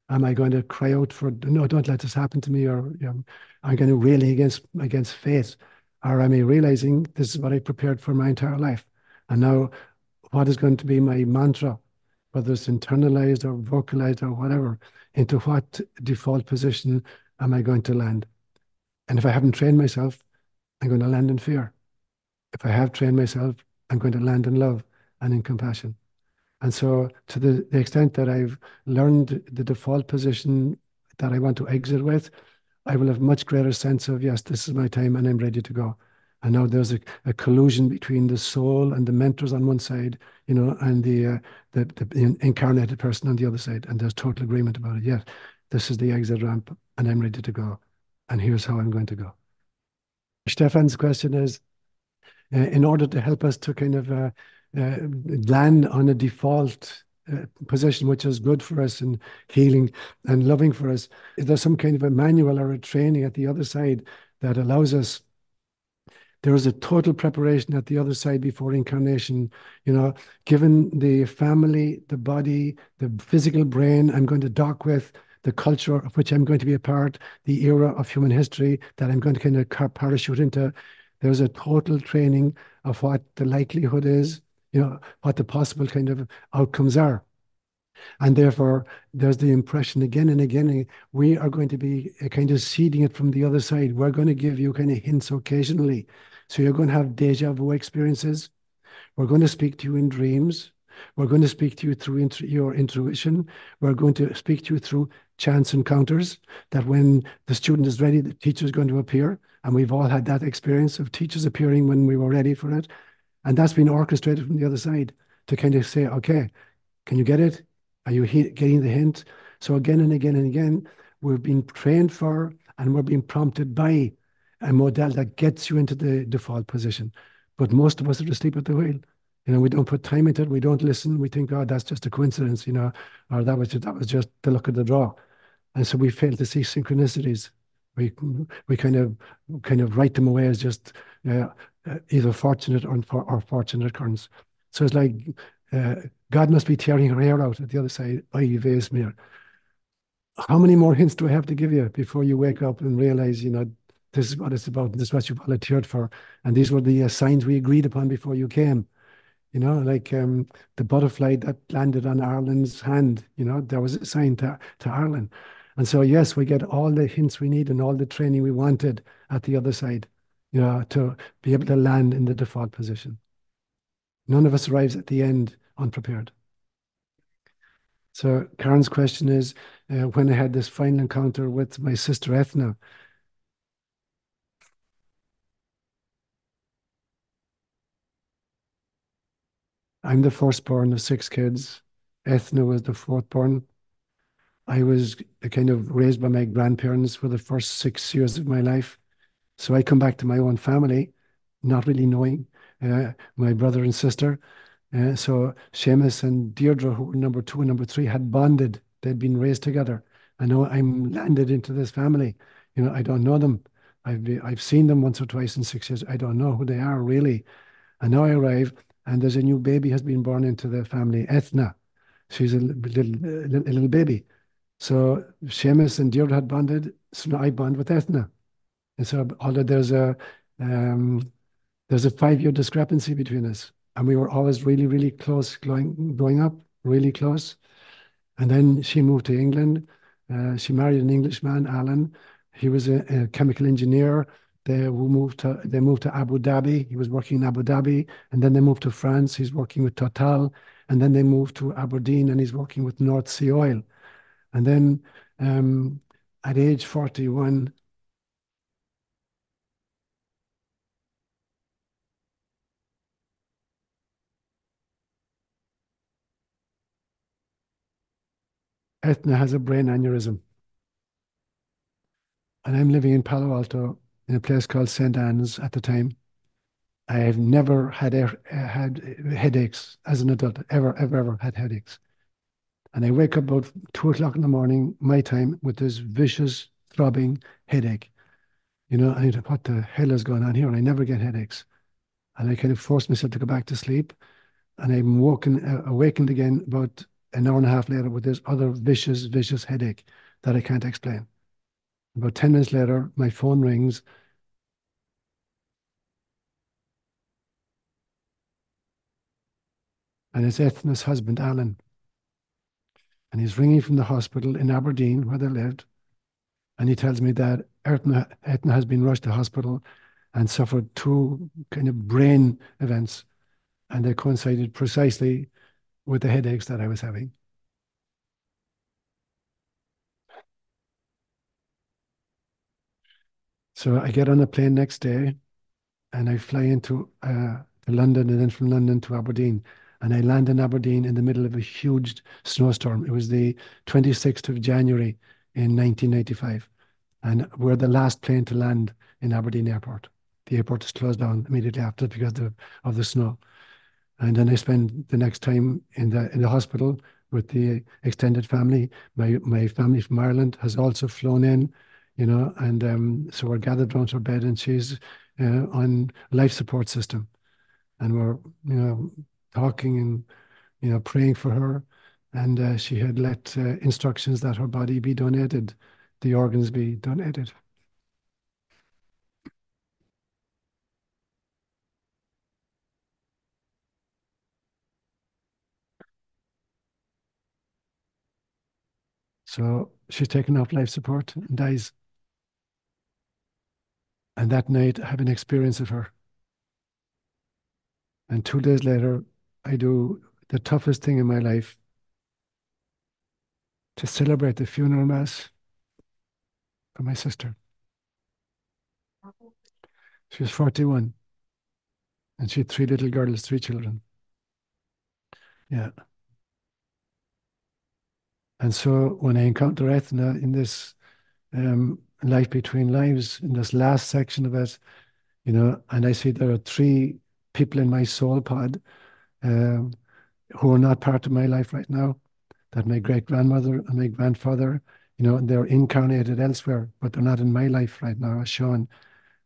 Am I going to cry out for no? Don't let this happen to me, or you know, I'm going to railing against against fate, or am I realizing this is what I prepared for my entire life, and now what is going to be my mantra, whether it's internalized or vocalized or whatever, into what default position am I going to land? And if I haven't trained myself, I'm going to land in fear. If I have trained myself, I'm going to land in love and in compassion. And so, to the, the extent that I've learned the default position that I want to exit with, I will have much greater sense of, yes, this is my time and I'm ready to go. And now there's a, a collusion between the soul and the mentors on one side, you know, and the, uh, the, the incarnated person on the other side. And there's total agreement about it. Yes, this is the exit ramp and I'm ready to go. And here's how I'm going to go. Stefan's question is, uh, in order to help us to kind of uh, uh, land on a default uh, position, which is good for us and healing and loving for us, is there some kind of a manual or a training at the other side that allows us there is a total preparation at the other side before incarnation. You know, given the family, the body, the physical brain I'm going to dock with, the culture of which I'm going to be a part, the era of human history that I'm going to kind of parachute into. There's a total training of what the likelihood is, you know, what the possible kind of outcomes are. And therefore, there's the impression again and again, we are going to be uh, kind of seeding it from the other side. We're going to give you kind of hints occasionally so you're going to have deja vu experiences. We're going to speak to you in dreams. We're going to speak to you through your intuition. We're going to speak to you through chance encounters that when the student is ready, the teacher is going to appear. And we've all had that experience of teachers appearing when we were ready for it. And that's been orchestrated from the other side to kind of say, okay, can you get it? Are you getting the hint? So again and again and again, we're being trained for and we're being prompted by a model that gets you into the default position. But most of us are asleep at the wheel. You know, we don't put time into it. We don't listen. We think, oh, that's just a coincidence, you know, or that was just, that was just the luck of the draw. And so we fail to see synchronicities. We we kind of kind of write them away as just uh, either fortunate or, or fortunate occurrence. So it's like uh, God must be tearing her hair out at the other side. How many more hints do I have to give you before you wake up and realize, you know, this is what it's about. This is what you volunteered for. And these were the uh, signs we agreed upon before you came. You know, like um, the butterfly that landed on Arlen's hand, you know, there was a sign to, to Arlen. And so, yes, we get all the hints we need and all the training we wanted at the other side, you know, to be able to land in the default position. None of us arrives at the end unprepared. So Karen's question is, uh, when I had this final encounter with my sister Ethna, I'm the firstborn of six kids. Ethna was the fourthborn. I was kind of raised by my grandparents for the first six years of my life. So I come back to my own family, not really knowing uh, my brother and sister. Uh, so Seamus and Deirdre, who were number two and number three, had bonded. They'd been raised together. I know I'm landed into this family. You know, I don't know them. I've be, I've seen them once or twice in six years. I don't know who they are really. And now I arrive, and there's a new baby has been born into the family, Ethna. She's a little, a little, a little baby. So Seamus and Deirdre had bonded, so now I bond with Ethna. And so although there's a um, there's a five-year discrepancy between us. And we were always really, really close growing, growing up, really close. And then she moved to England. Uh, she married an Englishman, Alan. He was a, a, chemical engineer. They moved to they moved to Abu Dhabi. He was working in Abu Dhabi, and then they moved to France. He's working with Total, and then they moved to Aberdeen, and he's working with North Sea Oil. And then um, at age 41, Ethna has a brain aneurysm. And I'm living in Palo Alto in a place called St. Anne's at the time. I have never had had headaches as an adult, ever, ever, ever had headaches. And I wake up about two o'clock in the morning, my time, with this vicious, throbbing headache. You know, I what the hell is going on here? And I never get headaches. And I kind of force myself to go back to sleep. And I'm woken, uh, awakened again about an hour and a half later with this other vicious, vicious headache that I can't explain. About 10 minutes later, my phone rings. And it's Ethna's husband, Alan. And he's ringing from the hospital in Aberdeen where they lived. And he tells me that Ethna, has been rushed to hospital and suffered two kind of brain events. And they coincided precisely with the headaches that I was having. So I get on a plane next day and I fly into uh, London and then from London to Aberdeen. And I land in Aberdeen in the middle of a huge snowstorm. It was the 26th of January in 1995. And we're the last plane to land in Aberdeen Airport. The airport is closed down immediately after because of the, of the snow. And then I spend the next time in the in the hospital with the extended family. My my family from Ireland has also flown in, you know, and um, so we're gathered around her bed, and she's uh, on life support system, and we're you know talking and you know praying for her, and uh, she had let uh, instructions that her body be donated, the organs be donated. So she's taken off life support and dies. And that night, I have an experience of her. And two days later, I do the toughest thing in my life to celebrate the funeral mass for my sister. She was 41. And she had three little girls, three children. Yeah. And so when I encounter Ethna in this um, life between lives, in this last section of it, you know, and I see there are three people in my soul pod um, who are not part of my life right now. That my great grandmother and my grandfather, you know, they're incarnated elsewhere, but they're not in my life right now, as shown.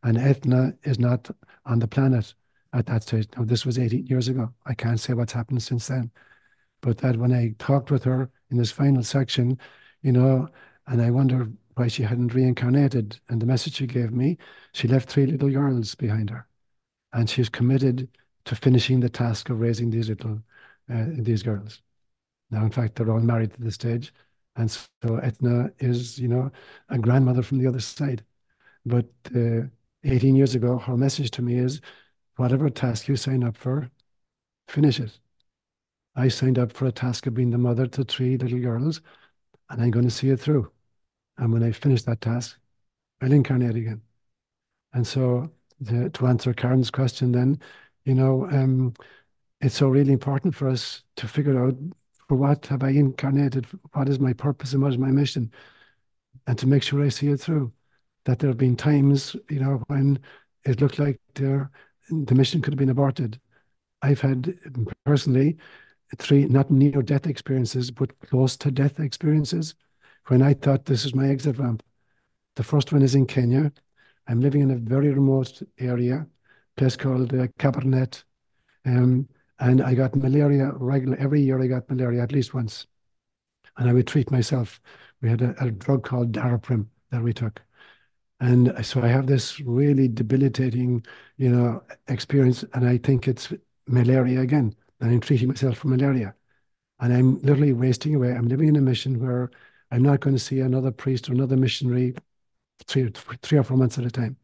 And Ethna is not on the planet at that stage. Now, this was 18 years ago. I can't say what's happened since then. But that when I talked with her in this final section, you know, and I wonder why she hadn't reincarnated. And the message she gave me, she left three little girls behind her, and she's committed to finishing the task of raising these little uh, these girls. Now, in fact, they're all married to this stage, and so Ethna is, you know, a grandmother from the other side. But uh, 18 years ago, her message to me is, whatever task you sign up for, finish it. I signed up for a task of being the mother to three little girls, and I'm going to see it through. And when I finish that task, I'll incarnate again. And so, the, to answer Karen's question, then, you know, um, it's so really important for us to figure out for what have I incarnated, what is my purpose, and what is my mission, and to make sure I see it through. That there have been times, you know, when it looked like there, the mission could have been aborted. I've had personally three not near death experiences, but close to death experiences when I thought this is my exit ramp. The first one is in Kenya, I'm living in a very remote area, place called uh, Kabarnet. Um, and I got malaria regular every year. I got malaria at least once, and I would treat myself. We had a, a drug called Daraprim that we took, and so I have this really debilitating, you know, experience, and I think it's malaria again. And I'm treating myself for malaria, and I'm literally wasting away. I'm living in a mission where I'm not going to see another priest or another missionary three, three or four months at a time,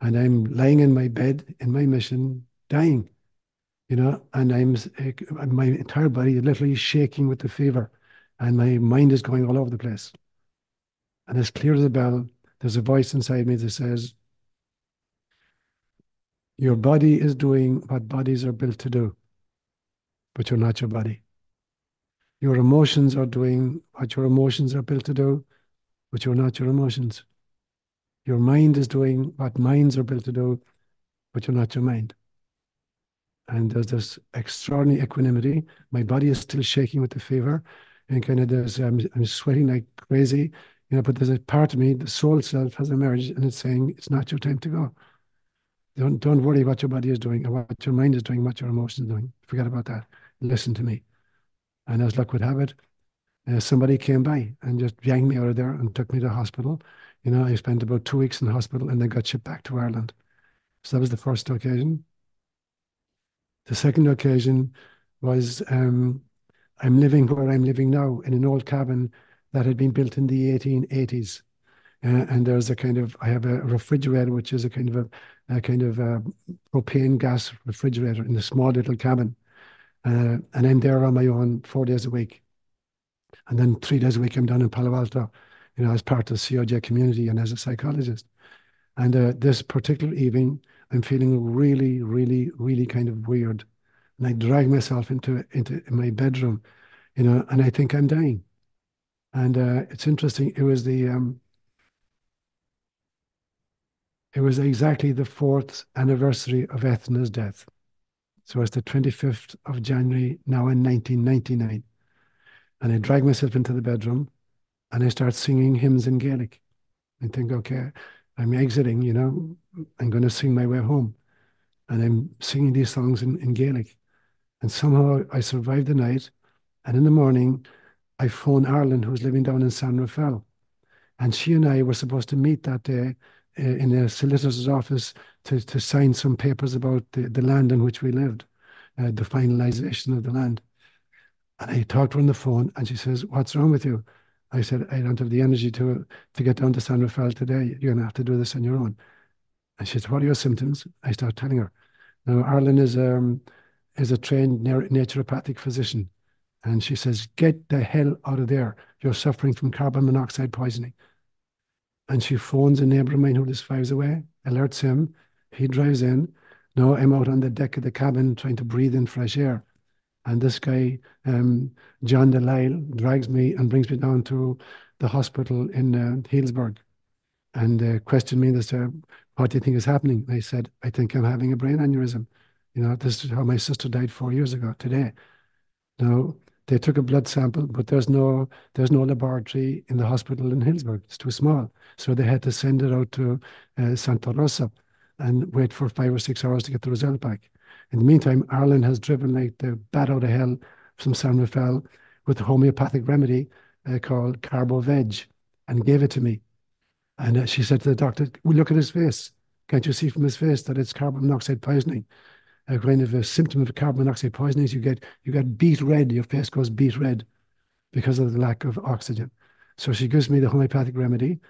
and I'm lying in my bed in my mission, dying you know, and I'm eh, uh, my entire body is literally shaking with the fever, and my mind is going all over the place. And as clear as a bell, there's a voice inside me that says, Your body is doing what bodies are built to do, but you're not your body. Your emotions are doing what your emotions are built to do, but you're not your emotions. Your mind is doing what minds are built to do, but you're not your mind and there's this extraordinary equanimity. My body is still shaking with the fever, and kind of there's um, I'm sweating like crazy, you know. But there's a part of me, the soul self, has emerged, and it's saying it's not your time to go. Don't don't worry what your body is doing, or what your mind is doing, what your emotions are doing. Forget about that. Listen to me. And as luck would have it, uh, somebody came by and just yanked me out of there and took me to hospital. You know, I spent about two weeks in hospital and then got shipped back to Ireland. So that was the first occasion. The second occasion was um, I'm living where I'm living now in an old cabin that had been built in the 1880s. Uh, and there's a kind of I have a refrigerator, which is a kind of a, a kind of a propane gas refrigerator in a small little cabin, uh, and I'm there on my own four days a week, and then three days a week I'm down in Palo Alto, you know, as part of the COJ community and as a psychologist. And uh, this particular evening, I'm feeling really, really, really kind of weird. And I drag myself into into my bedroom, you know, and I think I'm dying. And uh, it's interesting. It was the um, it was exactly the fourth anniversary of Ethna's death. So it's the 25th of January now in 1999. And I drag myself into the bedroom and I start singing hymns in Gaelic. I think, okay, I'm exiting, you know, I'm going to sing my way home. And I'm singing these songs in, in Gaelic. And somehow I survived the night. And in the morning, I phone Arlen, who's living down in San Rafael. And she and I were supposed to meet that day in a solicitor's office to, to sign some papers about the, the land in which we lived, uh, the finalization of the land. And I talked to her on the phone, and she says, What's wrong with you? I said, I don't have the energy to to get down to San Rafael today. You're gonna have to do this on your own. And she said, What are your symptoms? I start telling her. Now Arlen is um is a trained naturopathic physician. And she says, Get the hell out of there. You're suffering from carbon monoxide poisoning. And she phones a neighbor of mine who lives five away, alerts him. He drives in. No, I'm out on the deck of the cabin trying to breathe in fresh air. And this guy, um, John Delisle, drags me and brings me down to the hospital in uh, Healdsburg and uh, questioned me They said, what do you think is happening? I said, I think I'm having a brain aneurysm. You know, this is how my sister died four years ago today. Now, they took a blood sample, but there's no there's no laboratory in the hospital in Healdsburg. It's too small. So they had to send it out to uh, Santa Rosa and wait for five or six hours to get the result back. In the meantime, Arlen has driven like the bat out of hell from San Rafael with a homeopathic remedy uh, called Carbo-Veg and gave it to me. And uh, she said to the doctor, we look at his face. Can't you see from his face that it's carbon monoxide poisoning? A kind of a symptom of carbon monoxide poisoning is you get you get beet red, your face goes beet red because of the lack of oxygen. So she gives me the homeopathic remedy,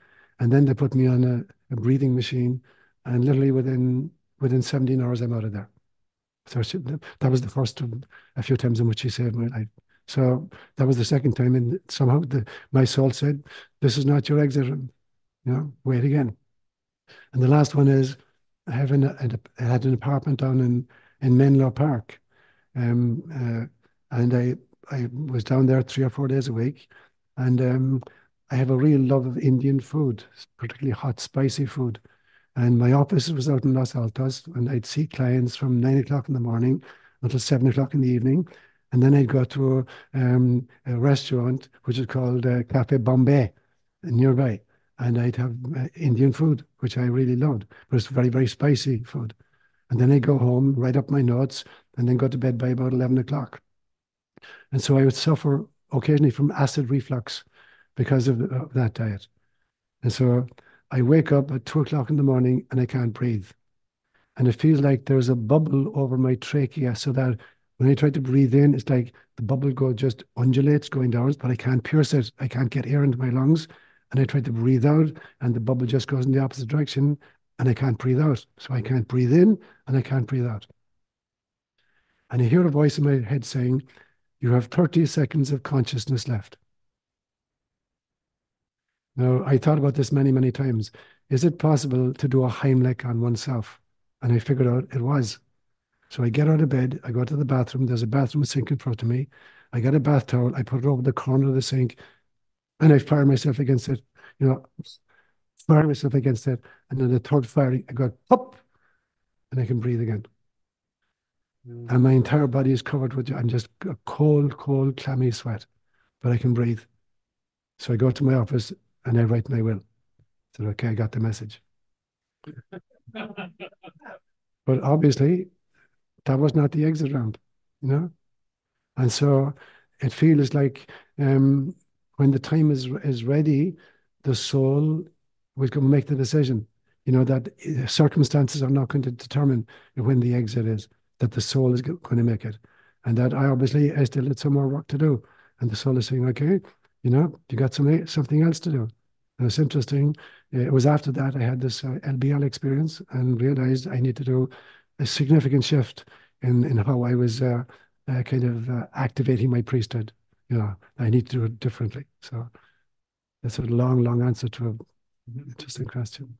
and then they put me on a, a breathing machine, and literally within within 17 hours I'm out of there. So she, that was the first of a few times in which she saved my life. So that was the second time, and somehow the, my soul said, "This is not your exit. You know, wait again." And the last one is, I have an, I had an apartment down in in Menlo Park, um, uh, and I I was down there three or four days a week, and um, I have a real love of Indian food, particularly hot, spicy food. And my office was out in Los Altos, and I'd see clients from nine o'clock in the morning until seven o'clock in the evening. And then I'd go to a, um, a restaurant which is called uh, Cafe Bombay nearby. and I'd have uh, Indian food, which I really loved, but it's very, very spicy food. And then I'd go home, write up my notes, and then go to bed by about 11 o'clock. And so I would suffer occasionally from acid reflux because of, of that diet. And so I wake up at two o'clock in the morning and I can't breathe. And it feels like there's a bubble over my trachea so that when I try to breathe in, it's like the bubble go just undulates going downwards, but I can't pierce it. I can't get air into my lungs. And I try to breathe out and the bubble just goes in the opposite direction and I can't breathe out. So I can't breathe in and I can't breathe out. And I hear a voice in my head saying, You have 30 seconds of consciousness left. Now, I thought about this many, many times. Is it possible to do a Heimlich on oneself? And I figured out it was. So I get out of bed, I go to the bathroom, there's a bathroom sink in front of me. I get a bath towel, I put it over the corner of the sink, and I fire myself against it, you know, fire myself against it. And then the third firing, I go up, and I can breathe again. Mm. And my entire body is covered with, I'm just a cold, cold, clammy sweat, but I can breathe. So I go to my office and I write my will. I said, okay, I got the message. but obviously, that was not the exit ramp, you know? And so it feels like um, when the time is is ready, the soul will to make the decision. You know that uh, circumstances are not going to determine when the exit is. That the soul is going to make it, and that I obviously I still had some more work to do. And the soul is saying, okay, you know, you got some something else to do. And it's interesting. It was after that I had this uh, LBL experience and realized I need to do a significant shift in in how I was uh, uh, kind of uh, activating my priesthood. You know, I need to do it differently. So that's a long, long answer to an interesting question.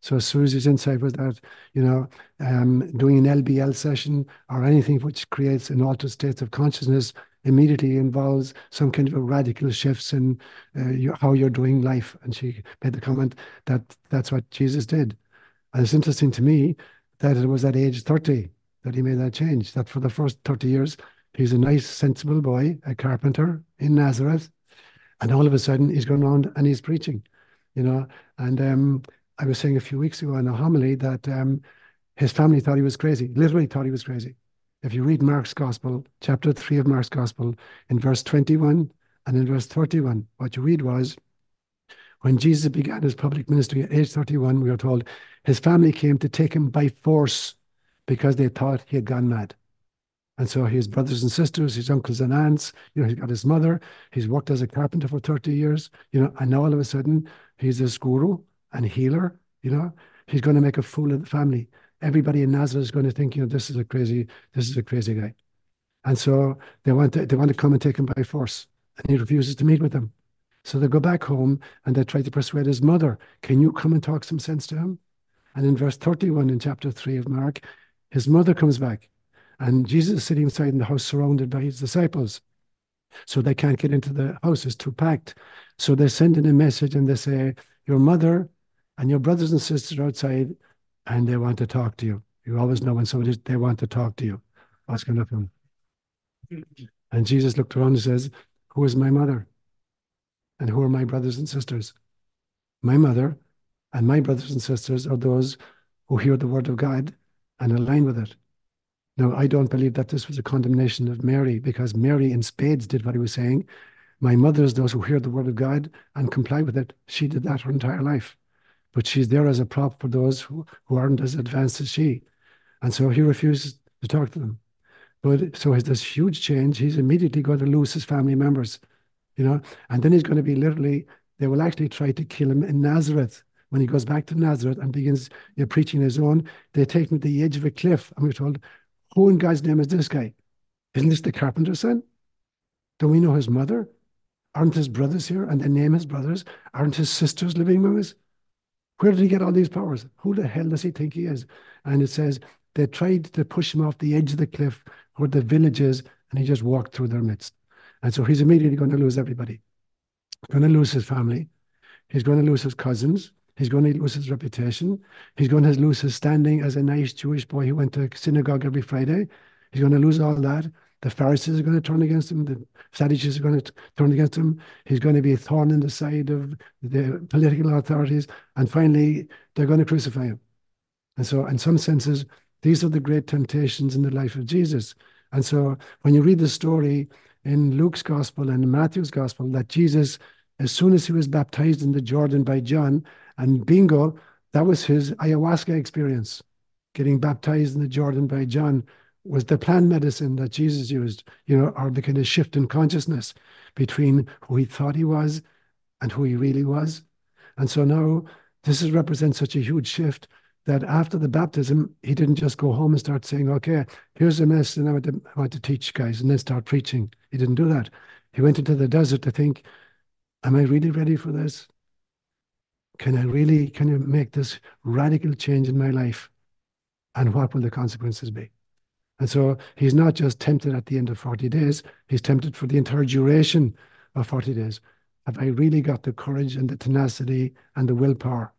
So Susie's insight was that, you know, um, doing an LBL session or anything which creates an altered state of consciousness immediately involves some kind of a radical shifts in uh, your, how you're doing life. And she made the comment that that's what Jesus did. And it's interesting to me that it was at age 30 that he made that change, that for the first 30 years, he's a nice, sensible boy, a carpenter in Nazareth. And all of a sudden, he's going on and he's preaching, you know. And um, I was saying a few weeks ago in a homily that um, his family thought he was crazy, literally thought he was crazy. If you read Mark's Gospel, chapter 3 of Mark's Gospel, in verse 21 and in verse 31, what you read was, when Jesus began his public ministry at age 31, we are told his family came to take him by force because they thought he had gone mad. And so his brothers and sisters, his uncles and aunts, you know, he's got his mother, he's worked as a carpenter for 30 years, you know, and now all of a sudden he's a guru and healer, you know, he's going to make a fool of the family. Everybody in Nazareth is going to think, you know, this is a crazy, this is a crazy guy. And so they want to, they want to come and take him by force. And he refuses to meet with them. So they go back home and they try to persuade his mother, can you come and talk some sense to him? And in verse 31 in chapter 3 of Mark, his mother comes back and Jesus is sitting inside in the house surrounded by his disciples. So they can't get into the house, it's too packed. So they send in a message and they say, Your mother and your brothers and sisters are outside and they want to talk to you. You always know when somebody they want to talk to you. To happen? And Jesus looked around and says, Who is my mother? And who are my brothers and sisters? My mother and my brothers and sisters are those who hear the word of God and align with it. Now, I don't believe that this was a condemnation of Mary because Mary in spades did what he was saying. My mother is those who hear the word of God and comply with it. She did that her entire life. But she's there as a prop for those who, who aren't as advanced as she. And so he refuses to talk to them. But so has this huge change. He's immediately going to lose his family members you know, and then he's going to be literally, they will actually try to kill him in Nazareth. When he goes back to Nazareth and begins you know, preaching his own, they take him to the edge of a cliff. And we're told, who in God's name is this guy? Isn't this the carpenter's son? Don't we know his mother? Aren't his brothers here? And they name his brothers. Aren't his sisters living among us? Where did he get all these powers? Who the hell does he think he is? And it says they tried to push him off the edge of the cliff where the village is, and he just walked through their midst. And so he's immediately going to lose everybody. He's going to lose his family. He's going to lose his cousins. He's going to lose his reputation. He's going to lose his standing as a nice Jewish boy who went to synagogue every Friday. He's going to lose all that. The Pharisees are going to turn against him. The Sadducees are going to turn against him. He's going to be a thorn in the side of the political authorities. And finally, they're going to crucify him. And so, in some senses, these are the great temptations in the life of Jesus. And so, when you read the story in Luke's gospel and Matthew's gospel, that Jesus, as soon as he was baptized in the Jordan by John, and bingo, that was his ayahuasca experience. Getting baptized in the Jordan by John was the plant medicine that Jesus used, you know, or the kind of shift in consciousness between who he thought he was and who he really was. And so now this is, represents such a huge shift that after the baptism, he didn't just go home and start saying, okay, here's a message I want, to, I want to teach guys, and then start preaching. He didn't do that. He went into the desert to think, am I really ready for this? Can I really, can I make this radical change in my life? And what will the consequences be? And so he's not just tempted at the end of 40 days, he's tempted for the entire duration of 40 days. Have I really got the courage and the tenacity and the willpower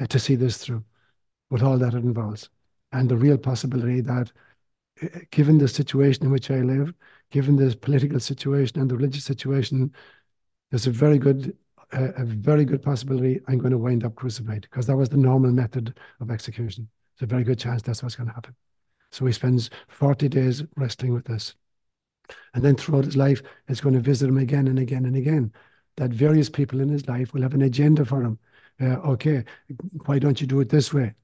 uh, to see this through with all that it involves? And the real possibility that, uh, given the situation in which I live, given the political situation and the religious situation, there's a very good a, a very good possibility I'm going to wind up crucified because that was the normal method of execution. It's a very good chance that's what's going to happen. So he spends 40 days wrestling with this. And then throughout his life, it's going to visit him again and again and again. That various people in his life will have an agenda for him. Uh, okay, why don't you do it this way?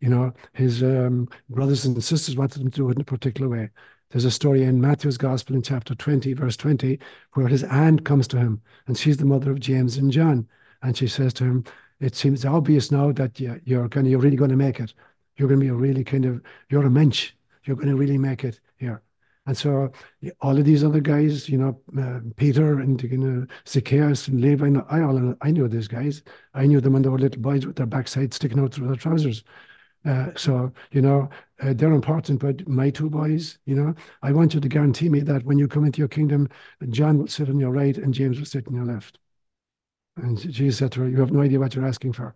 You know, his um, brothers and sisters wanted him to do it in a particular way. There's a story in Matthew's Gospel in chapter 20, verse 20, where his aunt comes to him, and she's the mother of James and John. And she says to him, It seems obvious now that you're, going you're really going to make it. You're going to be a really kind of, you're a mensch. You're going to really make it here. And so all of these other guys, you know, uh, Peter and you know, Zacchaeus and Levi, I, all, I knew these guys. I knew them when they were little boys with their backside sticking out through their trousers. Uh, so, you know, uh, they're important, but my two boys, you know, I want you to guarantee me that when you come into your kingdom, John will sit on your right and James will sit on your left. And Jesus said to her, You have no idea what you're asking for.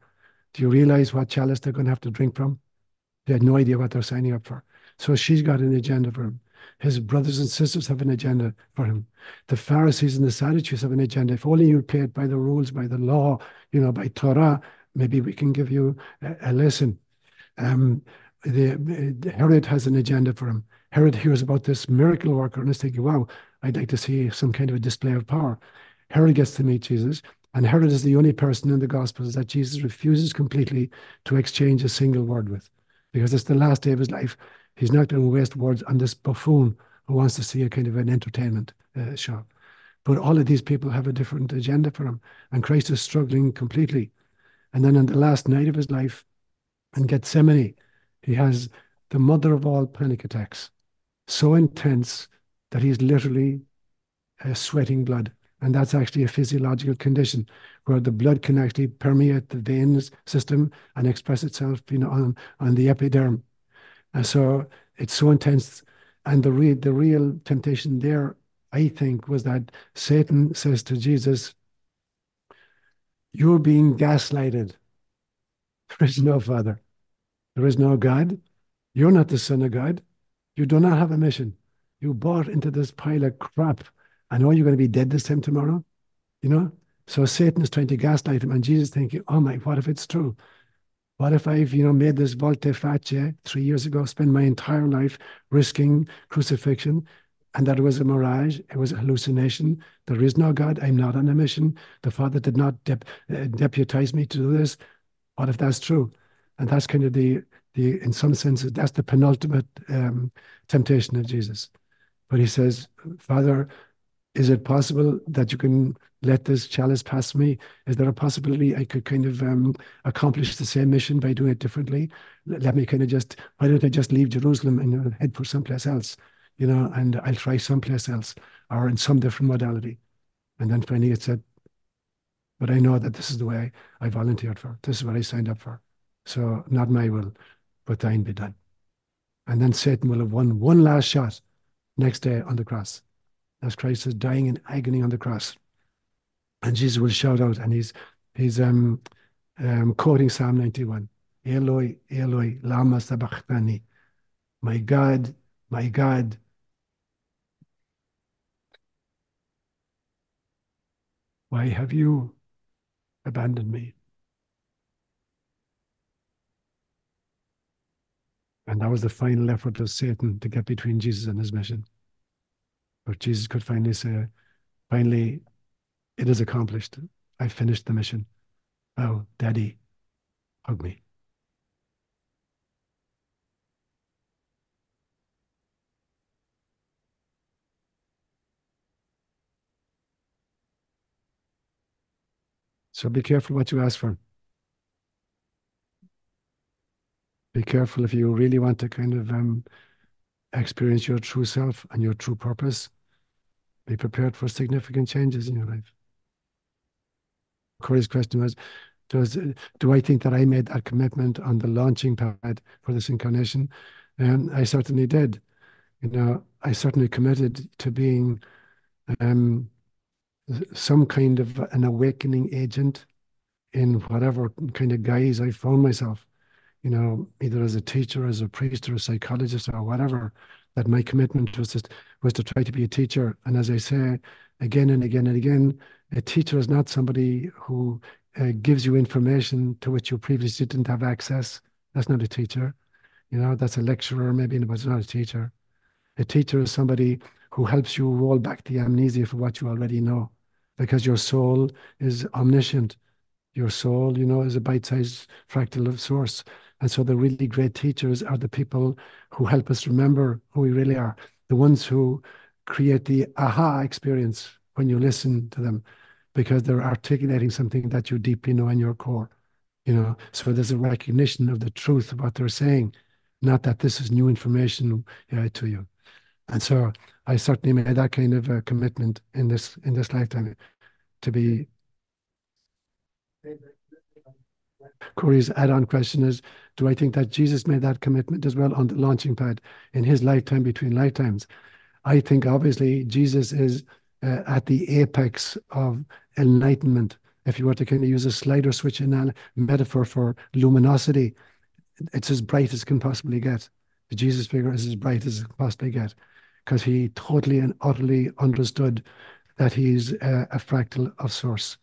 Do you realize what chalice they're going to have to drink from? They had no idea what they're signing up for. So she's got an agenda for him. His brothers and sisters have an agenda for him. The Pharisees and the Sadducees have an agenda. If only you play it by the rules, by the law, you know, by Torah, maybe we can give you a, a lesson. Um, the, Herod has an agenda for him. Herod hears about this miracle worker and is thinking, wow, I'd like to see some kind of a display of power. Herod gets to meet Jesus, and Herod is the only person in the Gospels that Jesus refuses completely to exchange a single word with because it's the last day of his life. He's not going to waste words on this buffoon who wants to see a kind of an entertainment uh, show. But all of these people have a different agenda for him, and Christ is struggling completely. And then on the last night of his life in Gethsemane, he has the mother of all panic attacks, so intense that he's literally uh, sweating blood. And that's actually a physiological condition where the blood can actually permeate the veins system and express itself you know, on, on the epiderm. And so it's so intense. And the real, the real temptation there, I think, was that Satan says to Jesus, You're being gaslighted. There is no Father. There is no God. You're not the Son of God. You do not have a mission. You bought into this pile of crap. I know you're going to be dead this time tomorrow. You know? So Satan is trying to gaslight him, and Jesus thinking, Oh my, what if it's true? What if I've, you know, made this volte face three years ago, spent my entire life risking crucifixion, and that was a mirage, it was a hallucination. There is no God. I'm not on a mission. The Father did not dep- uh, deputize me to do this. What if that's true? And that's kind of the, the in some senses, that's the penultimate um, temptation of Jesus. But he says, Father, is it possible that you can let this chalice pass me? Is there a possibility I could kind of um, accomplish the same mission by doing it differently? Let, let me kind of just, why don't I just leave Jerusalem and head for someplace else, you know, and I'll try someplace else or in some different modality. And then finally it said, but I know that this is the way I volunteered for. This is what I signed up for. So not my will, but thine be done. And then Satan will have won one last shot next day on the cross. As Christ is dying in agony on the cross. And Jesus will shout out, and he's he's um, um, quoting Psalm 91. Eloi, Eloi, lama sabachthani. My God, my God. Why have you abandoned me? And that was the final effort of Satan to get between Jesus and his mission. But Jesus could finally say, finally, it is accomplished. I finished the mission. Oh, Daddy, hug me. So be careful what you ask for. Be careful if you really want to kind of um, experience your true self and your true purpose. Be prepared for significant changes in your life. Corey's question was, does do I think that I made that commitment on the launching pad for this incarnation? And I certainly did. You know, I certainly committed to being um, some kind of an awakening agent in whatever kind of guise I found myself, you know, either as a teacher, as a priest, or a psychologist, or whatever. That my commitment was just was to try to be a teacher. And as I say again and again and again, a teacher is not somebody who uh, gives you information to which you previously didn't have access. That's not a teacher. You know, that's a lecturer, maybe, but it's not a teacher. A teacher is somebody who helps you roll back the amnesia for what you already know because your soul is omniscient. Your soul, you know, is a bite sized fractal of source. And so the really great teachers are the people who help us remember who we really are, the ones who create the aha experience when you listen to them because they're articulating something that you deeply know in your core. You know, so there's a recognition of the truth of what they're saying, not that this is new information uh, to you. And so I certainly made that kind of a commitment in this in this lifetime to be. Corey's add-on question is, do I think that Jesus made that commitment as well on the launching pad in his lifetime between lifetimes? I think obviously Jesus is uh, at the apex of enlightenment. If you were to kind of use a slider switch in a metaphor for luminosity, it's as bright as can possibly get. The Jesus figure is as bright as it can possibly get because he totally and utterly understood that he's uh, a fractal of source.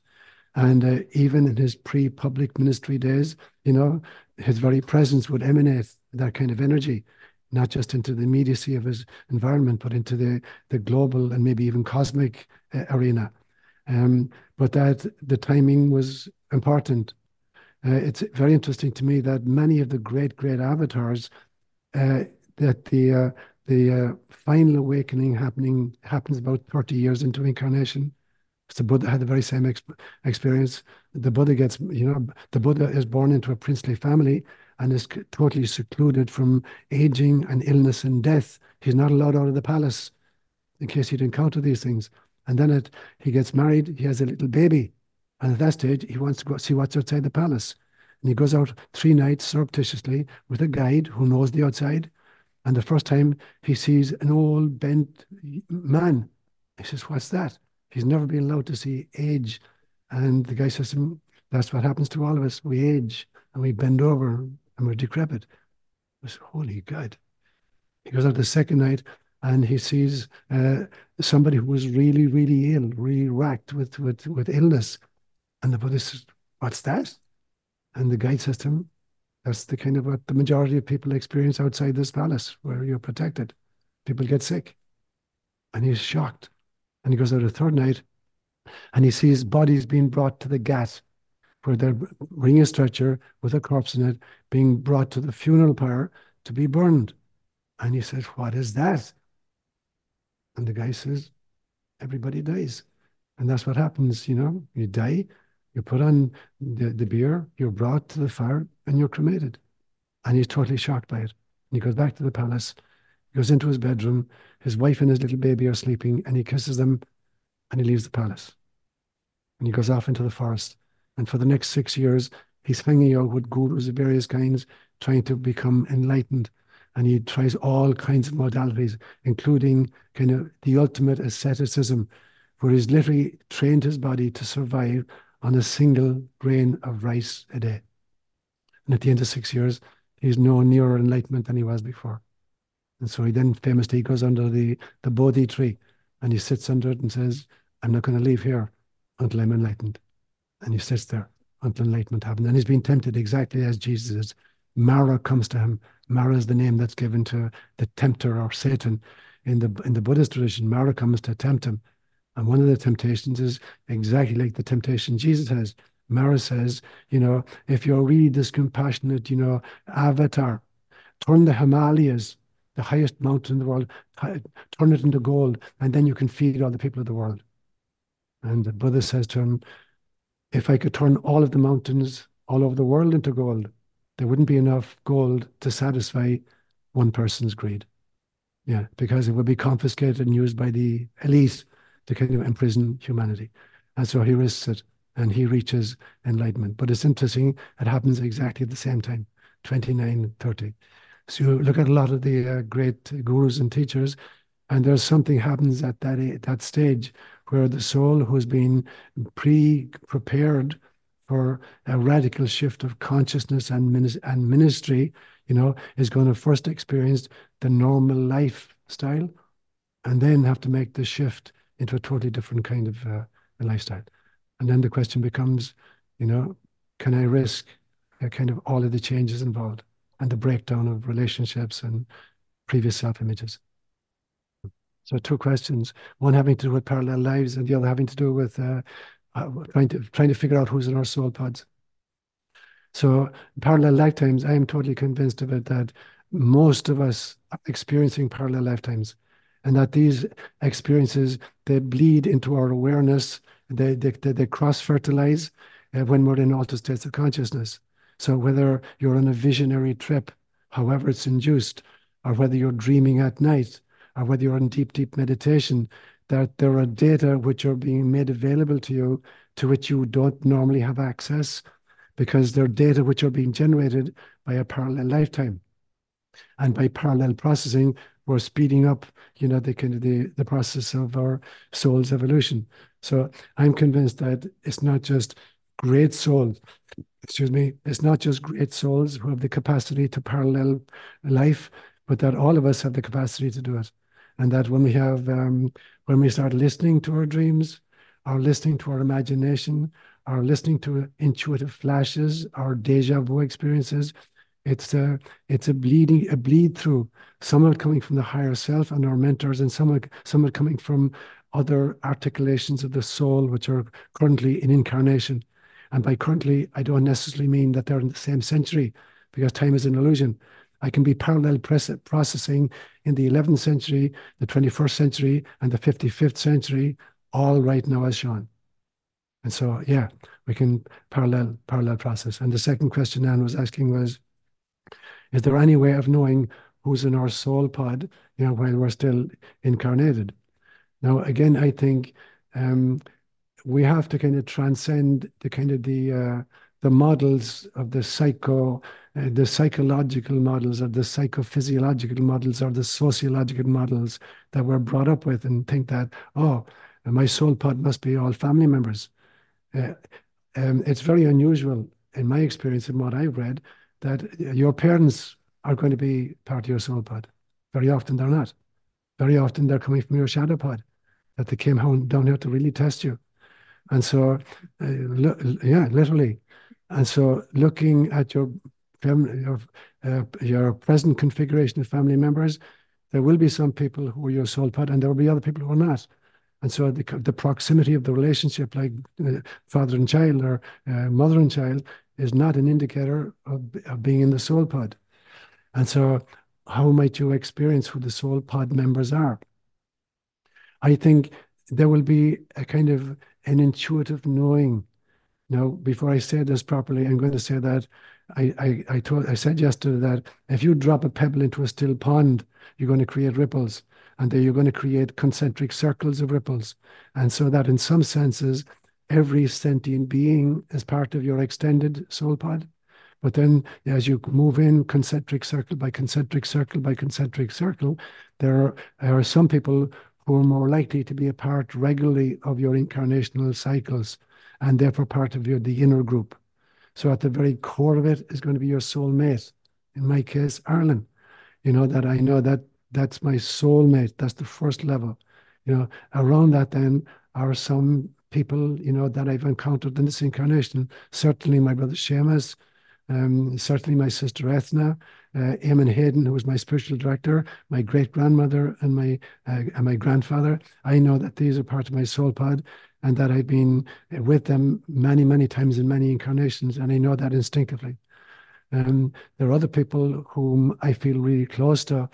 And uh, even in his pre public ministry days, you know, his very presence would emanate that kind of energy, not just into the immediacy of his environment, but into the, the global and maybe even cosmic uh, arena. Um, but that the timing was important. Uh, it's very interesting to me that many of the great, great avatars uh, that the uh, the uh, final awakening happening happens about 30 years into incarnation. So Buddha had the very same exp- experience. The Buddha gets, you know, the Buddha is born into a princely family and is totally secluded from aging and illness and death. He's not allowed out of the palace in case he'd encounter these things. And then it, he gets married, he has a little baby. And at that stage, he wants to go see what's outside the palace. And he goes out three nights surreptitiously with a guide who knows the outside and the first time he sees an old bent man, he says, What's that? He's never been allowed to see age. And the guy says to him, That's what happens to all of us. We age and we bend over and we're decrepit. I said, Holy God. He goes out the second night and he sees uh, somebody who was really, really ill, really racked with, with, with illness. And the Buddha says, What's that? And the guide says to him, that's the kind of what the majority of people experience outside this palace where you're protected. People get sick. And he's shocked. And he goes out a third night and he sees bodies being brought to the ghat where they're bringing a stretcher with a corpse in it, being brought to the funeral pyre to be burned. And he says, What is that? And the guy says, Everybody dies. And that's what happens, you know, you die, you put on the, the bier, you're brought to the fire, and you're cremated. And he's totally shocked by it. And he goes back to the palace, he goes into his bedroom, his wife and his little baby are sleeping, and he kisses them, and he leaves the palace. And he goes off into the forest. And for the next six years, he's hanging out with gurus of various kinds, trying to become enlightened. And he tries all kinds of modalities, including kind of the ultimate asceticism, where he's literally trained his body to survive on a single grain of rice a day. And at the end of six years, he's no nearer enlightenment than he was before. And so he then famously goes under the, the Bodhi tree and he sits under it and says, I'm not going to leave here until I'm enlightened. And he sits there until enlightenment happens. And he's been tempted exactly as Jesus is. Mara comes to him. Mara is the name that's given to the tempter or Satan. In the in the Buddhist tradition, Mara comes to tempt him. And one of the temptations is exactly like the temptation Jesus has. Mara says, you know, if you're really this compassionate, you know, avatar, turn the Himalayas, the highest mountain in the world, turn it into gold, and then you can feed all the people of the world. And the Buddha says to him, if I could turn all of the mountains all over the world into gold, there wouldn't be enough gold to satisfy one person's greed. Yeah, because it would be confiscated and used by the elite to kind of imprison humanity. And so he risks it and he reaches enlightenment. But it's interesting, it happens exactly at the same time, 29, 30. So you look at a lot of the uh, great gurus and teachers, and there's something happens at that, that stage where the soul who's been pre-prepared for a radical shift of consciousness and, and ministry, you know, is going to first experience the normal lifestyle and then have to make the shift into a totally different kind of uh, lifestyle. And then the question becomes, you know, can I risk uh, kind of all of the changes involved and the breakdown of relationships and previous self images? So two questions, one having to do with parallel lives and the other having to do with uh, uh, trying to trying to figure out who's in our soul pods. So parallel lifetimes, I am totally convinced of it that most of us are experiencing parallel lifetimes and that these experiences, they bleed into our awareness, they, they, they, they cross-fertilize uh, when we're in altered states of consciousness. So whether you're on a visionary trip, however it's induced, or whether you're dreaming at night, or whether you're in deep, deep meditation, that there are data which are being made available to you to which you don't normally have access because they're data which are being generated by a parallel lifetime. And by parallel processing, we're speeding up, you know, the kind of the, the process of our soul's evolution. So I'm convinced that it's not just great souls, excuse me, it's not just great souls who have the capacity to parallel life, but that all of us have the capacity to do it. And that when we have um, when we start listening to our dreams or listening to our imagination or listening to intuitive flashes our deja vu experiences it's a it's a bleeding a bleed through. Some it coming from the higher self and our mentors and some it, some it coming from other articulations of the soul which are currently in incarnation and by currently i don't necessarily mean that they're in the same century because time is an illusion I can be parallel processing in the 11th century, the 21st century, and the 55th century, all right now as Sean. And so, yeah, we can parallel parallel process. And the second question Anne was asking was, is there any way of knowing who's in our soul pod, you know, while we're still incarnated? Now, again, I think um, we have to kind of transcend the kind of the uh, the models of the psycho uh, the psychological models or the psychophysiological models or the sociological models that we're brought up with and think that, oh, my soul pod must be all family members. Uh, um, it's very unusual in my experience and what I've read that your parents are going to be part of your soul pod. Very often they're not. Very often they're coming from your shadow pod, that they came home down here to really test you. And so, uh, yeah, literally. And so looking at your family, your, uh, your present configuration of family members, there will be some people who are your soul pod, and there will be other people who are not. And so the, the proximity of the relationship, like uh, father and child or uh, mother and child, is not an indicator of, of being in the soul pod. And so, how might you experience who the soul pod members are? I think there will be a kind of an intuitive knowing. Now, before I say this properly, I'm going to say that I, I, I, told, I said yesterday that if you drop a pebble into a still pond, you're going to create ripples. And then you're going to create concentric circles of ripples. And so that in some senses, every sentient being is part of your extended soul pod. But then as you move in concentric circle by concentric circle by concentric circle, there are, there are some people who are more likely to be a part regularly of your incarnational cycles and therefore part of your the inner group. So at the very core of it is going to be your soulmate. In my case, Arlen. You know, that I know that that's my soulmate. That's the first level. You know, around that then are some people, you know, that I've encountered in this incarnation. Certainly my brother Seamus, um, certainly my sister Ethna, uh, Eamon Hayden, who was my spiritual director, my great grandmother, and my uh, and my grandfather. I know that these are part of my soul pod, and that I've been with them many, many times in many incarnations, and I know that instinctively. Um, there are other people whom I feel really close to,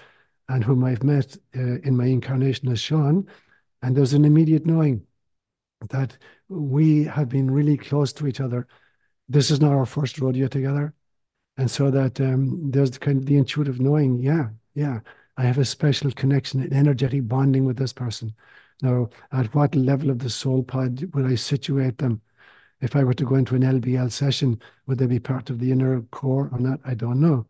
and whom I've met uh, in my incarnation as Sean, and there's an immediate knowing that we have been really close to each other. This is not our first rodeo together. And so that um, there's the kind of the intuitive knowing, yeah, yeah, I have a special connection, an energetic bonding with this person. Now, at what level of the soul pod would I situate them? If I were to go into an LBL session, would they be part of the inner core or not? I don't know.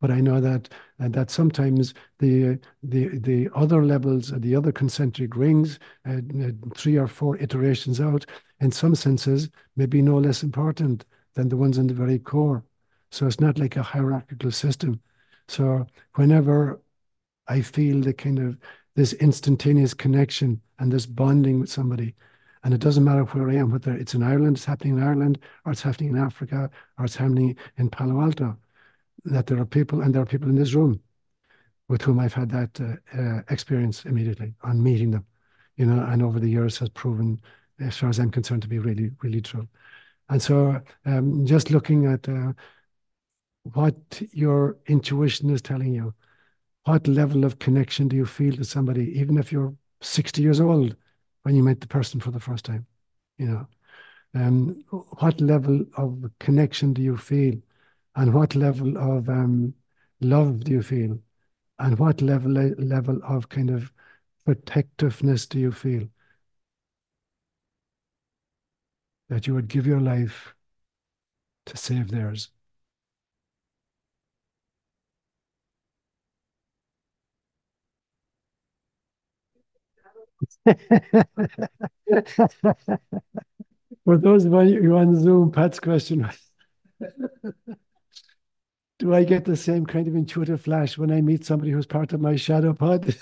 But I know that uh, that sometimes the the the other levels, uh, the other concentric rings, uh, uh, three or four iterations out, in some senses, may be no less important than the ones in the very core. So it's not like a hierarchical system. So whenever I feel the kind of this instantaneous connection and this bonding with somebody, and it doesn't matter where I am, whether it's in Ireland, it's happening in Ireland, or it's happening in Africa, or it's happening in Palo Alto that there are people, and there are people in this room with whom I've had that uh, uh, experience immediately on meeting them, you know, and over the years has proven, as far as I'm concerned, to be really, really true. And so, um, just looking at uh, what your intuition is telling you, what level of connection do you feel to somebody, even if you're 60 years old when you met the person for the first time, you know, um, what level of connection do you feel and what level of um, love do you feel? And what level level of kind of protectiveness do you feel? That you would give your life to save theirs. For those of you on Zoom, Pat's question was do I get the same kind of intuitive flash when I meet somebody who's part of my shadow pod?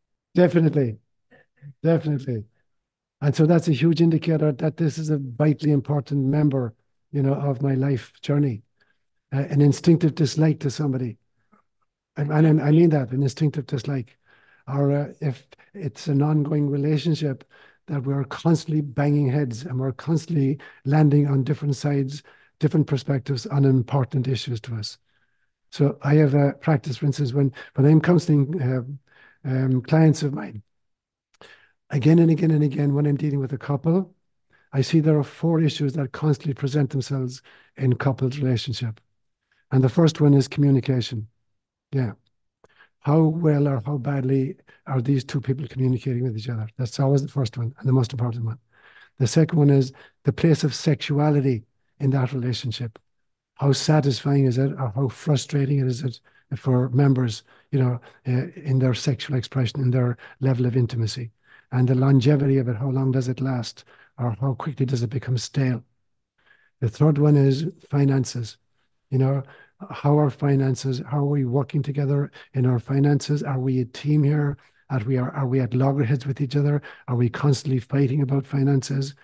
definitely, definitely. And so that's a huge indicator that this is a vitally important member, you know, of my life journey. Uh, an instinctive dislike to somebody. And, and I mean that, an instinctive dislike. Or uh, if it's an ongoing relationship, that we're constantly banging heads and we're constantly landing on different sides, different perspectives on important issues to us. So I have a practice, for instance, when, when I'm counseling uh, um, clients of mine, again and again and again, when I'm dealing with a couple, I see there are four issues that constantly present themselves in couples relationship. And the first one is communication. Yeah how well or how badly are these two people communicating with each other? That's always the first one and the most important one. The second one is the place of sexuality in that relationship. How satisfying is it, or how frustrating is it for members, you know, uh, in their sexual expression, in their level of intimacy, and the longevity of it. How long does it last, or how quickly does it become stale? The third one is finances. You know, how our finances, how are we working together in our finances? Are we a team here? Are we, are, are we at loggerheads with each other? Are we constantly fighting about finances?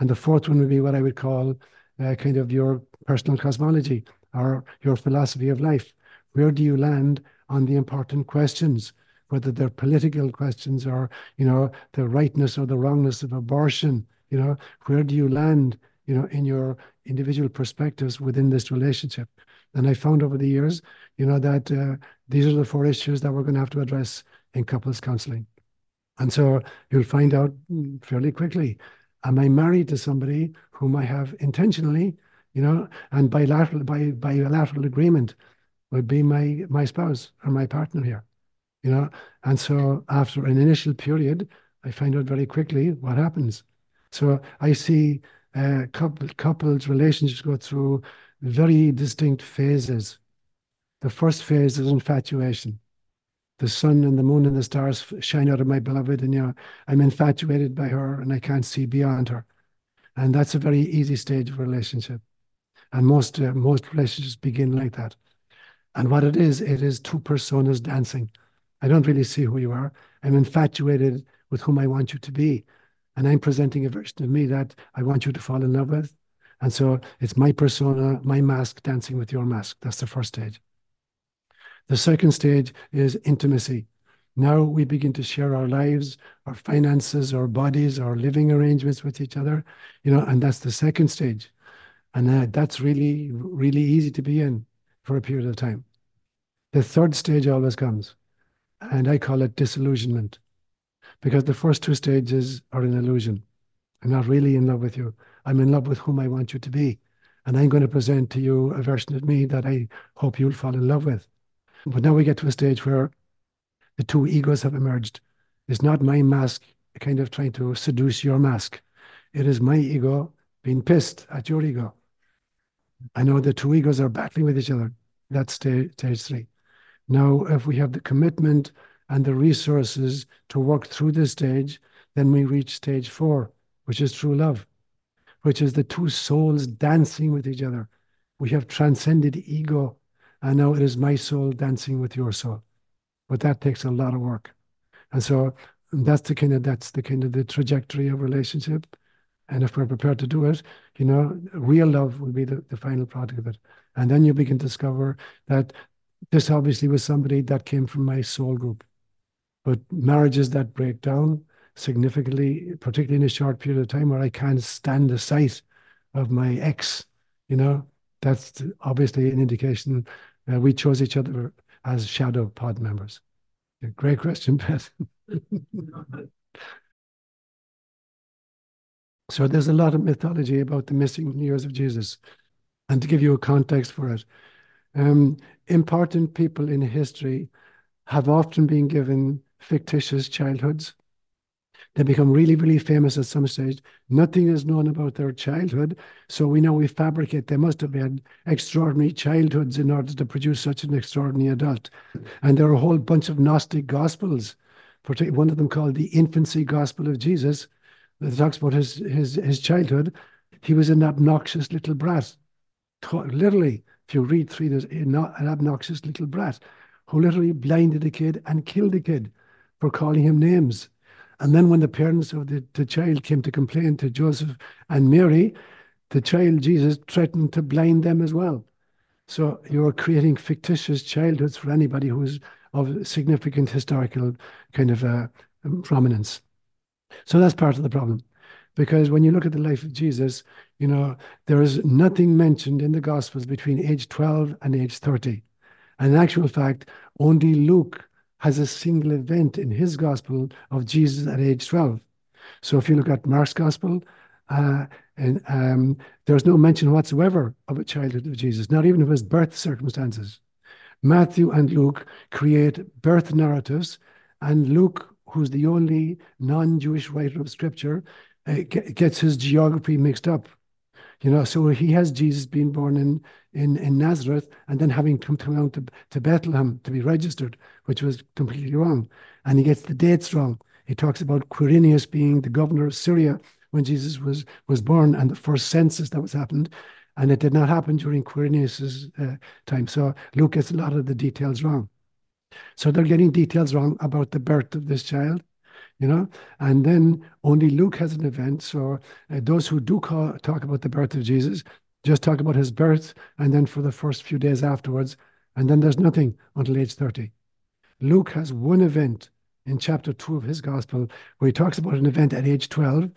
And the fourth one would be what I would call uh, kind of your personal cosmology or your philosophy of life. Where do you land on the important questions? Whether they're political questions or, you know, the rightness or the wrongness of abortion, you know, where do you land, you know, in your individual perspectives within this relationship? And I found over the years, you know, that uh, these are the four issues that we're going to have to address in couples counseling. And so you'll find out fairly quickly am I married to somebody whom I have intentionally, you know, and bilateral by bilateral agreement would be my my spouse or my partner here, you know. And so after an initial period, I find out very quickly what happens. So I see uh, couple, couples relationships go through very distinct phases. The first phase is infatuation. The sun and the moon and the stars shine out of my beloved, and you know, I'm infatuated by her and I can't see beyond her. And that's a very easy stage of relationship. And most uh, most relationships begin like that. And what it is, it is two personas dancing. I don't really see who you are. I'm infatuated with whom I want you to be. And I'm presenting a version of me that I want you to fall in love with. And so it's my persona, my mask dancing with your mask. That's the first stage. The second stage is intimacy. Now we begin to share our lives, our finances, our bodies, our living arrangements with each other, you know, and that's the second stage. And uh, that's really, really easy to be in for a period of time. The third stage always comes, and I call it disillusionment because the first two stages are an illusion. I'm not really in love with you. I'm in love with whom I want you to be. And I'm going to present to you a version of me that I hope you'll fall in love with. But now we get to a stage where the two egos have emerged. It's not my mask kind of trying to seduce your mask. It is my ego being pissed at your ego. I know the two egos are battling with each other. That's stage, stage three. Now, if we have the commitment and the resources to work through this stage, then we reach stage four, which is true love, which is the two souls dancing with each other. We have transcended ego, and now it is my soul dancing with your soul. But that takes a lot of work. And so that's the kind of that's the kind of the trajectory of relationship. And if we're prepared to do it, you know, real love will be the, the final product of it. And then you begin to discover that this obviously was somebody that came from my soul group. But marriages that break down significantly, particularly in a short period of time where I can't stand the sight of my ex, you know, that's obviously an indication uh, we chose each other as shadow pod members. Great question, Beth. so there's a lot of mythology about the missing years of Jesus. And to give you a context for it, um, important people in history have often been given fictitious childhoods. They become really, really famous at some stage. Nothing is known about their childhood. So we know we fabricate they must have had extraordinary childhoods in order to produce such an extraordinary adult. And there are a whole bunch of Gnostic gospels, one of them called the Infancy Gospel of Jesus, that talks about his, his, his childhood. He was an obnoxious little brat. Literally, if you read through this, an obnoxious little brat who literally blinded a kid and killed a kid for calling him names. And then when the parents of the, the child came to complain to Joseph and Mary, the child Jesus threatened to blind them as well. So you're creating fictitious childhoods for anybody who's of significant historical kind of uh, prominence. So that's part of the problem. Because when you look at the life of Jesus, you know, there is nothing mentioned in the Gospels between age 12 and age 30. And in actual fact, only Luke has a single event in his Gospel of Jesus at age 12. So if you look at Mark's Gospel, uh, and um, there's no mention whatsoever of a childhood of Jesus, not even of his birth circumstances. Matthew and Luke create birth narratives, and Luke, who's the only non Jewish writer of scripture, uh, gets his geography mixed up. You know, so he has Jesus being born in in, in Nazareth and then having come down to, to Bethlehem to be registered, which was completely wrong. And he gets the dates wrong. He talks about Quirinius being the governor of Syria when Jesus was was born and the first census that was happened. And it did not happen during Quirinius's uh, time. So Luke gets a lot of the details wrong. So they're getting details wrong about the birth of this child you know. And then only Luke has an event. So uh, those who do call, talk about the birth of Jesus just talk about his birth and then for the first few days afterwards. And then there's nothing until age 30. Luke has one event in chapter 2 of his gospel where he talks about an event at age 12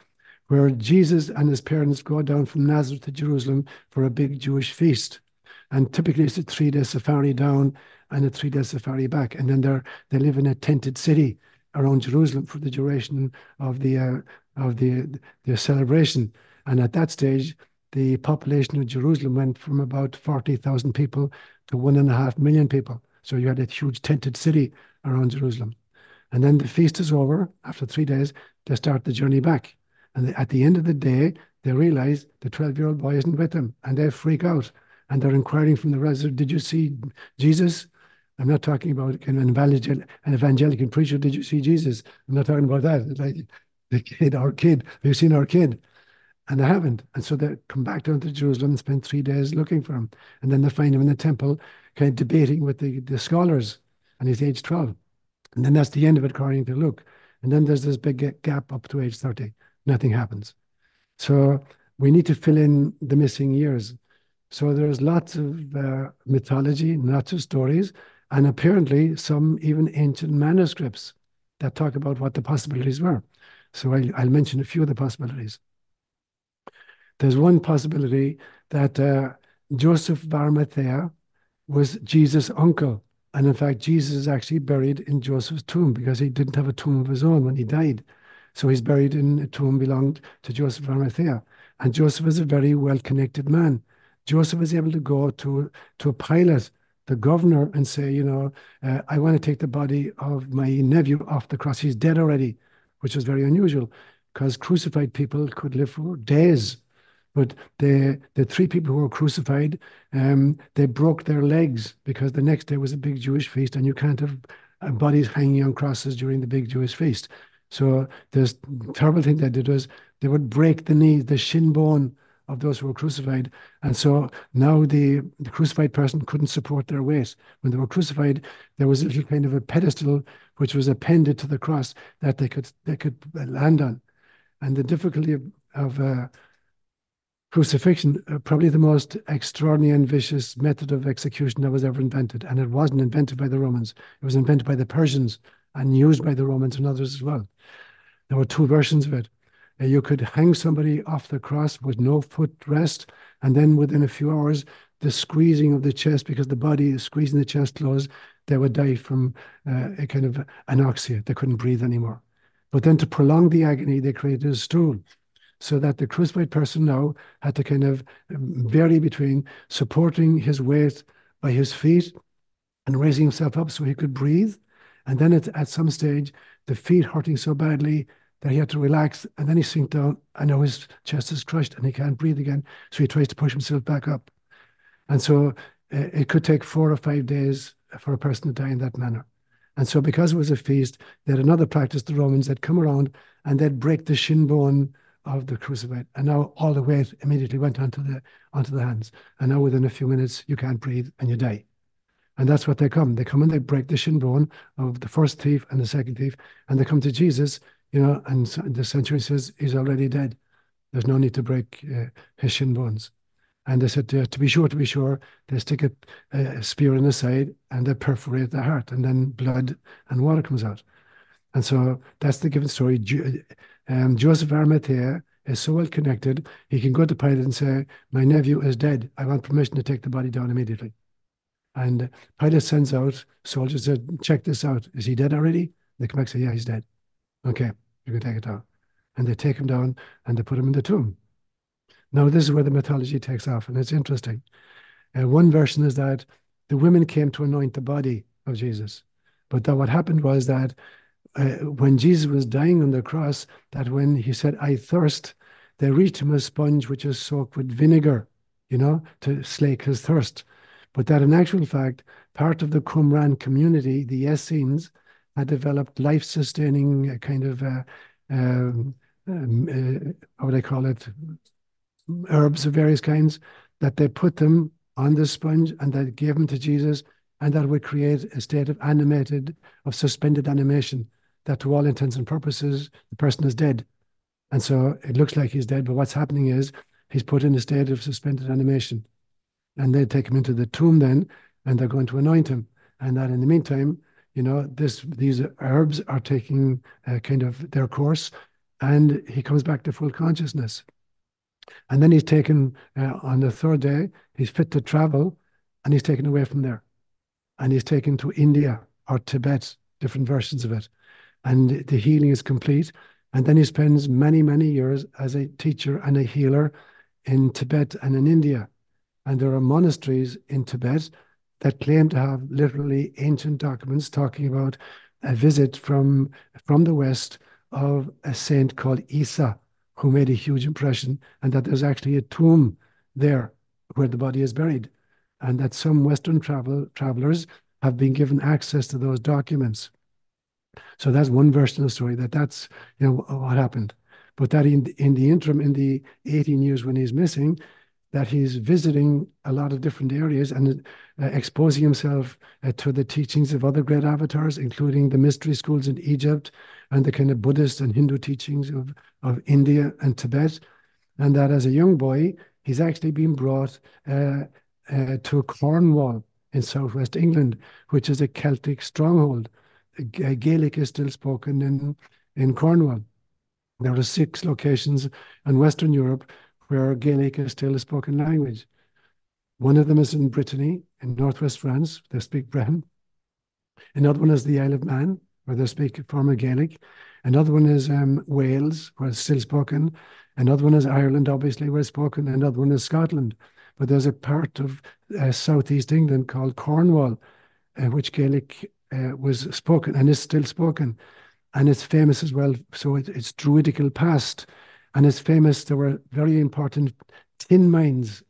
where Jesus and his parents go down from Nazareth to Jerusalem for a big Jewish feast. And typically it's a three day safari down and a three day safari back. And then they're, they live in a tented city around Jerusalem for the duration of the uh, of the the celebration. And at that stage, the population of Jerusalem went from about forty thousand people to one and a half million people. So you had a huge tented city around Jerusalem. And then the feast is over. After three days, they start the journey back. And at the end of the day, they realize the 12 year old boy isn't with them and they freak out. And they're inquiring from the resident, Did you see Jesus? I'm not talking about an, evangel an evangelical preacher. Did you see Jesus? I'm not talking about that. It's like the kid, our kid. Have you seen our kid? And they haven't. And so they come back down to Jerusalem and spend three days looking for him. And then they find him in the temple, kind of debating with the, the scholars. And he's age 12. And then that's the end of it, according to Luke. And then there's this big gap up to age 30. Nothing happens. So we need to fill in the missing years. So there's lots of uh, mythology, lots of stories, and apparently some even ancient manuscripts that talk about what the possibilities were. So I'll, I'll mention a few of the possibilities. There's one possibility that uh, Joseph of was Jesus' uncle. And in fact, Jesus is actually buried in Joseph's tomb because he didn't have a tomb of his own when he died. So he's buried in a tomb belonged to Joseph of Arimathea. And Joseph is a very well connected man. Joseph is able to go to, to Pilate, the governor, and say, you know, uh, I want to take the body of my nephew off the cross. He's dead already, which was very unusual because crucified people could live for days. But the the three people who were crucified, um, they broke their legs because the next day was a big Jewish feast, and you can't have uh, bodies hanging on crosses during the big Jewish feast. So this terrible thing they did was they would break the knee, the shin bone of those who were crucified. And so now the, the crucified person couldn't support their weight. When they were crucified, there was a little kind of a pedestal which was appended to the cross that they could they could land on. And the difficulty of, of uh, crucifixion, uh, probably the most extraordinary and vicious method of execution that was ever invented. And it wasn't invented by the Romans. It was invented by the Persians and used by the Romans and others as well. There were two versions of it. You could hang somebody off the cross with no foot rest, and then within a few hours, the squeezing of the chest, because the body is squeezing the chest closed, they would die from uh, a kind of anoxia. They couldn't breathe anymore. But then to prolong the agony, they created a stool so that the crucified person now had to kind of um, vary between supporting his weight by his feet and raising himself up so he could breathe. And then at, at some stage, the feet hurting so badly that he had to relax and then he sinks down and now his chest is crushed and he can't breathe again. So he tries to push himself back up. And so uh, it could take four or five days for a person to die in that manner. And so because it was a feast, they had another practice, the Romans, they'd come around and they'd break the shin bone of the crucified. And now all the weight immediately went onto the onto the hands. And now within a few minutes you can't breathe and you die. And that's what they come. They come and they break the shin bone of the first thief and the second thief, and they come to Jesus, you know, and the centurion says he's already dead. There's no need to break uh, his shin bones. And they said, to be sure, to be sure, they stick a, a, spear in the side and they perforate the heart, and then blood and water comes out. And so that's the given story. Um, Joseph Arimathea is so well connected, he can go to Pilate and say, My nephew is dead. I want permission to take the body down immediately. And Pilate sends out soldiers to check this out. Is he dead already? They come back and say, Yeah, he's dead. Okay, you can take it down. And they take him down and they put him in the tomb. Now, this is where the mythology takes off, and it's interesting. Uh, one version is that the women came to anoint the body of Jesus. But that what happened was that uh, when Jesus was dying on the cross, that when he said, I thirst, they reached him a sponge which is soaked with vinegar, you know, to slake his thirst. But that in actual fact, part of the Qumran community, the Essenes, had developed life sustaining kind of, uh, um, um, uh, how would I call it, herbs of various kinds, that they put them on the sponge and they gave them to Jesus, and that would create a state of animated, of suspended animation that to all intents and purposes, the person is dead. And so it looks like he's dead, but what's happening is he's put in a state of suspended animation. And they take him into the tomb then, and they're going to anoint him. And that in the meantime, you know, this these herbs are taking uh, kind of their course, and he comes back to full consciousness. And then he's taken uh, on the third day, he's fit to travel, and he's taken away from there. And he's taken to India or Tibet, different versions of it and the healing is complete. And then he spends many, many years as a teacher and a healer in Tibet and in India. And there are monasteries in Tibet that claim to have literally ancient documents talking about a visit from, from the West of a saint called Isa, who made a huge impression, and that there's actually a tomb there where the body is buried, and that some Western travel, travelers have been given access to those documents. So that's one version of the story. That that's you know what happened, but that in in the interim, in the 18 years when he's missing, that he's visiting a lot of different areas and uh, exposing himself uh, to the teachings of other great avatars, including the mystery schools in Egypt and the kind of Buddhist and Hindu teachings of, of India and Tibet. And that as a young boy, he's actually been brought uh, uh to Cornwall in southwest England, which is a Celtic stronghold. Gaelic is still spoken in, in Cornwall. There are six locations in Western Europe where Gaelic is still a spoken language. One of them is in Brittany, in northwest France, they speak Breton. Another one is the Isle of Man, where they speak formal Gaelic. Another one is um, Wales, where it's still spoken. Another one is Ireland, obviously, where it's spoken. Another one is Scotland. But there's a part of uh, southeast England called Cornwall, uh, which Gaelic uh, was spoken and is still spoken. And it's famous as well. So it, it's Druidical past. And it's famous. There were very important tin mines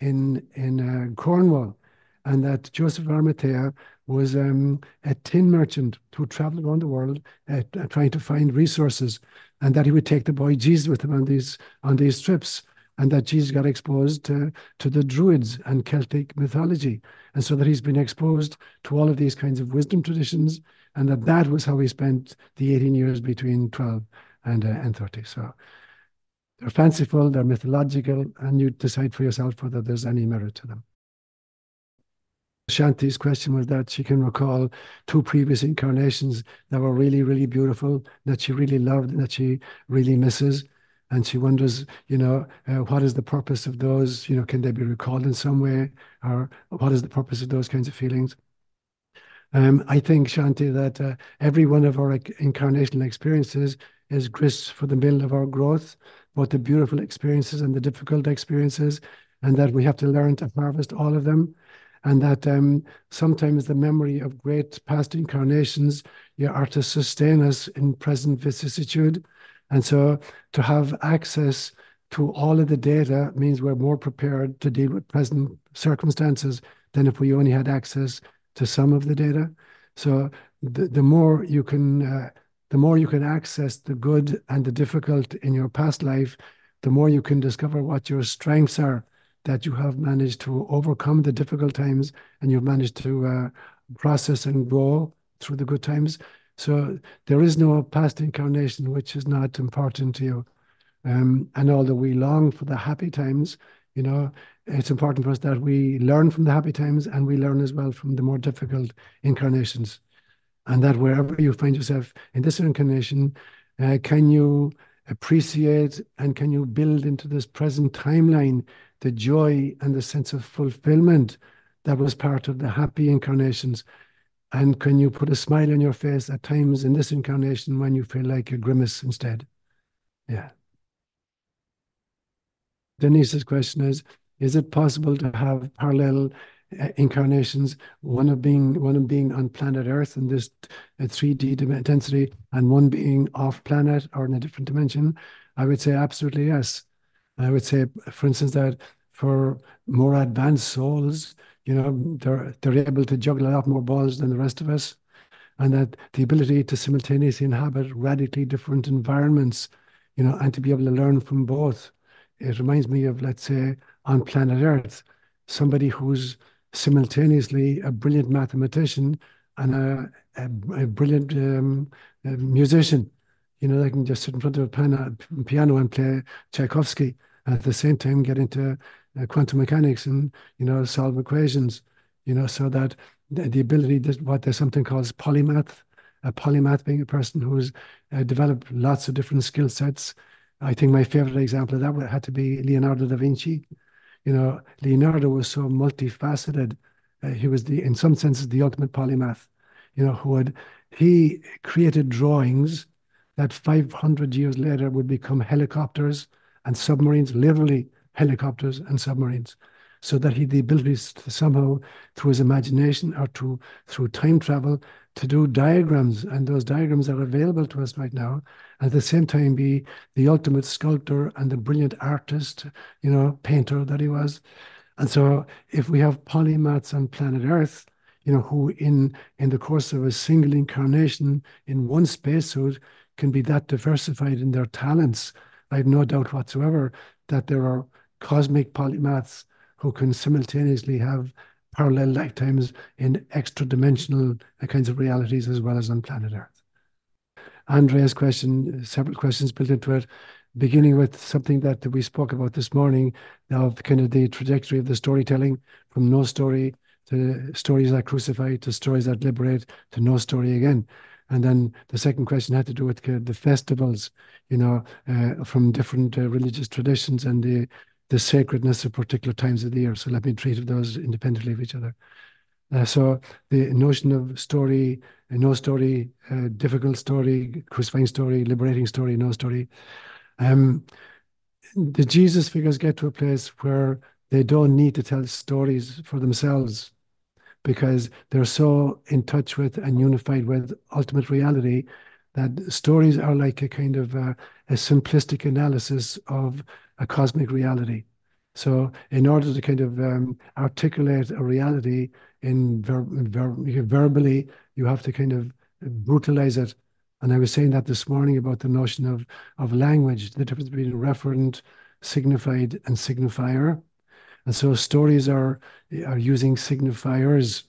in, in uh, Cornwall. And that Joseph Arimathea was um, a tin merchant who traveled around the world uh, trying to find resources, and that he would take the boy Jesus with him on these on these trips and that Jesus got exposed to, to the Druids and Celtic mythology. And so that he's been exposed to all of these kinds of wisdom traditions, and that that was how he spent the 18 years between 12 and, uh, and 30. So they're fanciful, they're mythological, and you decide for yourself whether there's any merit to them. Shanti's question was that she can recall two previous incarnations that were really, really beautiful, that she really loved, that she really misses and she wonders, you know, uh, what is the purpose of those? You know, can they be recalled in some way, or what is the purpose of those kinds of feelings? Um, I think, Shanti, that uh, every one of our incarnational experiences is grist for the mill of our growth, both the beautiful experiences and the difficult experiences, and that we have to learn to harvest all of them. And that um, sometimes the memory of great past incarnations yeah, are to sustain us in present vicissitude and so to have access to all of the data means we're more prepared to deal with present circumstances than if we only had access to some of the data. So the, the more you can uh, the more you can access the good and the difficult in your past life, the more you can discover what your strengths are that you have managed to overcome the difficult times and you've managed to uh, process and grow through the good times. So there is no past incarnation which is not important to you. Um, and although we long for the happy times, you know, it's important for us that we learn from the happy times and we learn as well from the more difficult incarnations. And that wherever you find yourself in this incarnation, uh, can you appreciate and can you build into this present timeline the joy and the sense of fulfillment that was part of the happy incarnations and can you put a smile on your face at times in this incarnation when you feel like a grimace instead? Yeah. Denise's question is, is it possible to have parallel incarnations, one of being one of being on planet Earth in this uh, 3D density and one being off planet or in a different dimension? I would say absolutely yes. I would say, for instance, that for more advanced souls, you know, they're they're able to juggle a lot more balls than the rest of us, and that the ability to simultaneously inhabit radically different environments, you know, and to be able to learn from both. It reminds me of, let's say, on planet Earth, somebody who's simultaneously a brilliant mathematician and a, a, a brilliant um, a musician. You know, they can just sit in front of a piano, piano and play Tchaikovsky, and at the same time get into uh, quantum mechanics and you know solve equations you know so that the, the ability that what there's something called polymath a polymath being a person who's uh, developed lots of different skill sets i think my favorite example of that would had to be leonardo da vinci you know leonardo was so multifaceted uh, he was the in some senses the ultimate polymath you know who had he created drawings that 500 years later would become helicopters and submarines literally helicopters and submarines so that he had the abilities to somehow through his imagination or to through time travel to do diagrams. And those diagrams are available to us right now. And at the same time be the ultimate sculptor and the brilliant artist you know painter that he was. And so if we have polymaths on planet earth you know who in in the course of a single incarnation in one spacesuit can be that diversified in their talents i have no doubt whatsoever that there are cosmic polymaths who can simultaneously have parallel lifetimes in extra dimensional kinds of realities as well as on planet Earth. Andrea's question, several questions built into it, beginning with something that we spoke about this morning of kind of the trajectory of the storytelling from no story to stories that crucify to stories that liberate to no story again. And then the second question had to do with the festivals, you know, uh, from different uh, religious traditions and the the sacredness of particular times of the year. So let me treat those independently of each other. Uh, so the notion of story, no story, uh, difficult story, crucifying story, liberating story, no story. Um, the Jesus figures get to a place where they don't need to tell stories for themselves because they're so in touch with and unified with ultimate reality that stories are like a kind of uh, a simplistic analysis of a cosmic reality. So, in order to kind of um, articulate a reality in ver- ver- verbally, you have to kind of brutalize it. And I was saying that this morning about the notion of of language, the difference between referent, signified, and signifier. And so stories are are using signifiers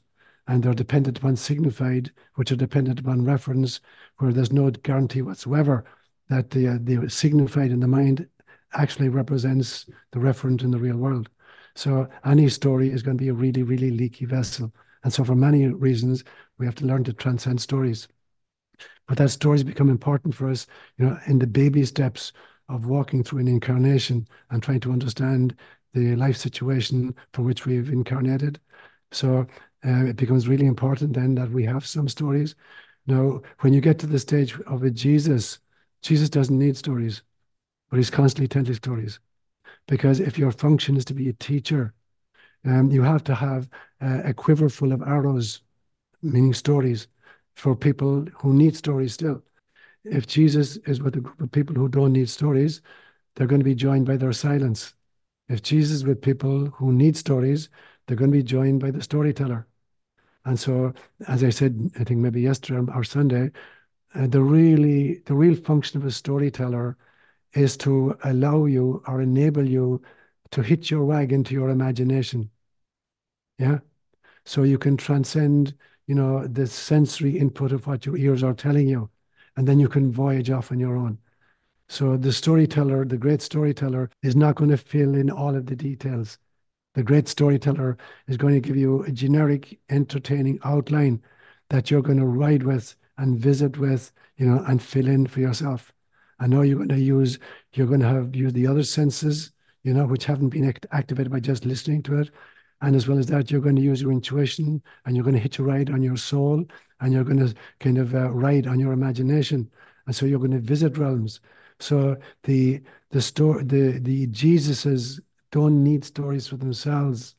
and they're dependent upon signified, which are dependent upon reference, where there's no guarantee whatsoever that the uh, the signified in the mind actually represents the referent in the real world. So any story is going to be a really, really leaky vessel. And so for many reasons, we have to learn to transcend stories. But that stories become important for us, you know, in the baby steps of walking through an incarnation and trying to understand the life situation for which we've incarnated. So uh, it becomes really important then that we have some stories. Now, when you get to the stage of a Jesus, Jesus doesn't need stories but he's constantly telling stories. Because if your function is to be a teacher, um, you have to have uh, a quiver full of arrows, meaning stories, for people who need stories still. If Jesus is with a group of people who don't need stories, they're going to be joined by their silence. If Jesus is with people who need stories, they're going to be joined by the storyteller. And so, as I said, I think maybe yesterday or Sunday, uh, the really the real function of a storyteller is to allow you or enable you to hitch your wagon to your imagination. Yeah. So you can transcend, you know, the sensory input of what your ears are telling you, and then you can voyage off on your own. So the storyteller, the great storyteller, is not going to fill in all of the details. The great storyteller is going to give you a generic, entertaining outline that you're going to ride with and visit with, you know, and fill in for yourself. I know you're going to use, you're going to have use the other senses, you know, which haven't been act activated by just listening to it. And as well as that, you're going to use your intuition and you're going to hitch a ride on your soul and you're going to kind of uh, ride on your imagination. And so you're going to visit realms. So the the story the the Jesuses don't need stories for themselves,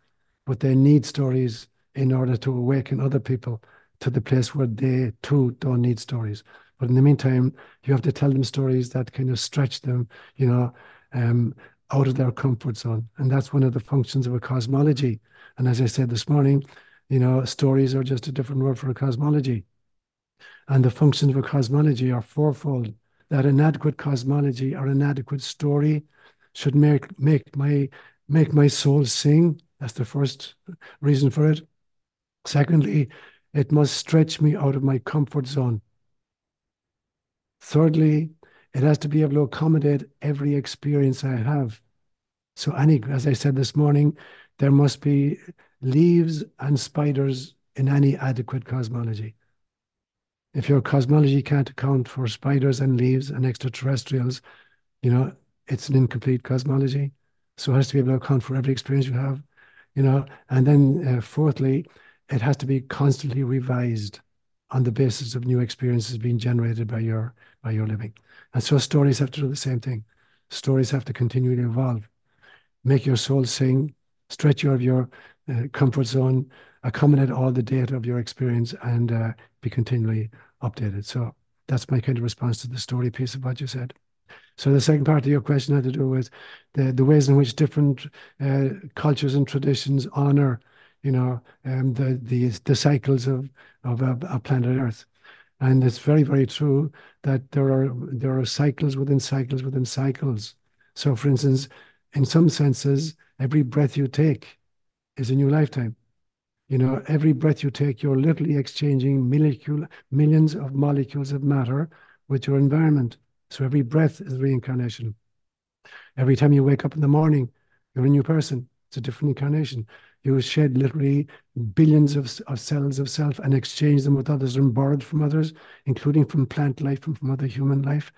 but they need stories in order to awaken other people to the place where they too don't need stories. But in the meantime, you have to tell them stories that kind of stretch them, you know, um, out of their comfort zone. And that's one of the functions of a cosmology. And as I said this morning, you know, stories are just a different word for a cosmology. And the functions of a cosmology are fourfold. That inadequate cosmology or inadequate story should make make my make my soul sing. That's the first reason for it. Secondly, it must stretch me out of my comfort zone. Thirdly, it has to be able to accommodate every experience I have. So, any, as I said this morning, there must be leaves and spiders in any adequate cosmology. If your cosmology can't account for spiders and leaves and extraterrestrials, you know, it's an incomplete cosmology. So it has to be able to account for every experience you have, you know. And then, uh, fourthly, it has to be constantly revised on the basis of new experiences being generated by your by your living. And so stories have to do the same thing. Stories have to continually evolve, make your soul sing, stretch out of your uh, comfort zone, accommodate all the data of your experience, and uh, be continually updated. So that's my kind of response to the story piece of what you said. So the second part of your question had to do with the, the ways in which different uh, cultures and traditions honor you know, um, the, the, the cycles of, of, of planet Earth. And it's very, very true that there are there are cycles within cycles within cycles. So, for instance, in some senses, every breath you take is a new lifetime. You know, every breath you take, you're literally exchanging molecule, millions of molecules of matter with your environment. So every breath is reincarnation. Every time you wake up in the morning, you're a new person. It's a different incarnation. You shed literally billions of, of cells of self and exchange them with others and borrowed from others, including from plant life and from other human life.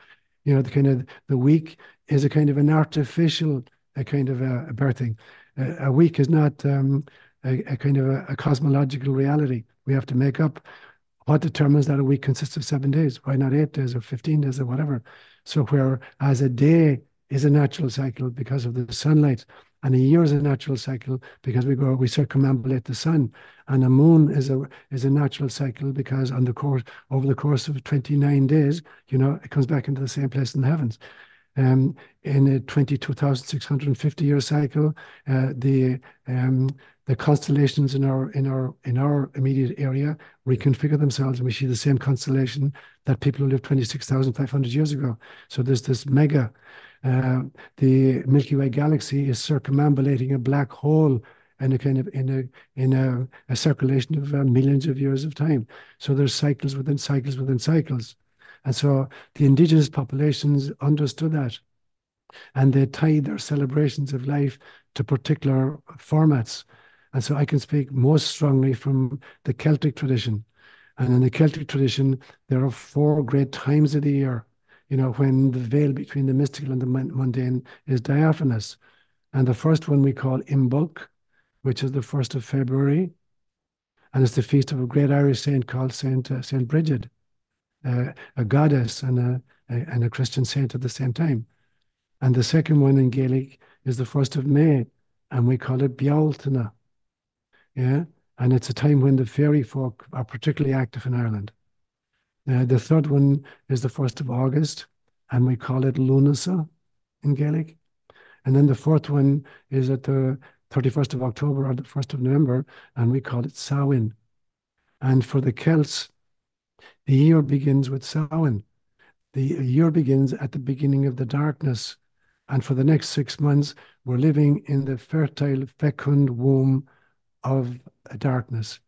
You know, the kind of the week is a kind of an artificial a kind of a, a birthing. A, a, week is not um, a, a, kind of a, cosmological reality. We have to make up what determines that a week consists of seven days. Why not eight days or 15 days or whatever? So, whereas a day is a natural cycle because of the sunlight, and a year is a natural cycle because we go we circumambulate the sun, and a moon is a is a natural cycle because on the course over the course of 29 days, you know, it comes back into the same place in the heavens. Um, in a 22,650 year cycle, uh, the um, the constellations in our in our in our immediate area reconfigure themselves, and we see the same constellation that people who lived 26,500 years ago. So there's this mega. Uh, the Milky Way galaxy is circumambulating a black hole in a kind of in a in a, a circulation of uh, millions of years of time. So there's cycles within cycles within cycles. And so the indigenous populations understood that. And they tied their celebrations of life to particular formats. And so I can speak most strongly from the Celtic tradition. And in the Celtic tradition, there are four great times of the year, you know, when the veil between the mystical and the mundane is diaphanous. And the first one we call Imbolc, which is the 1st of February. And it's the feast of a great Irish saint called Saint, uh, Saint Bridget a goddess and a, a, and a Christian saint at the same time. And the second one in Gaelic is the 1st of May, and we call it Bealtaine. Yeah, and it's a time when the fairy folk are particularly active in Ireland. Uh, the third one is the 1st of August, and we call it Lunasa in Gaelic. And then the fourth one is at the 31st of October or the 1st of November, and we call it Samhain. And for the Celts, the year begins with Samhain. The year begins at the beginning of the darkness. And for the next six months, we're living in the fertile, fecund womb of darkness.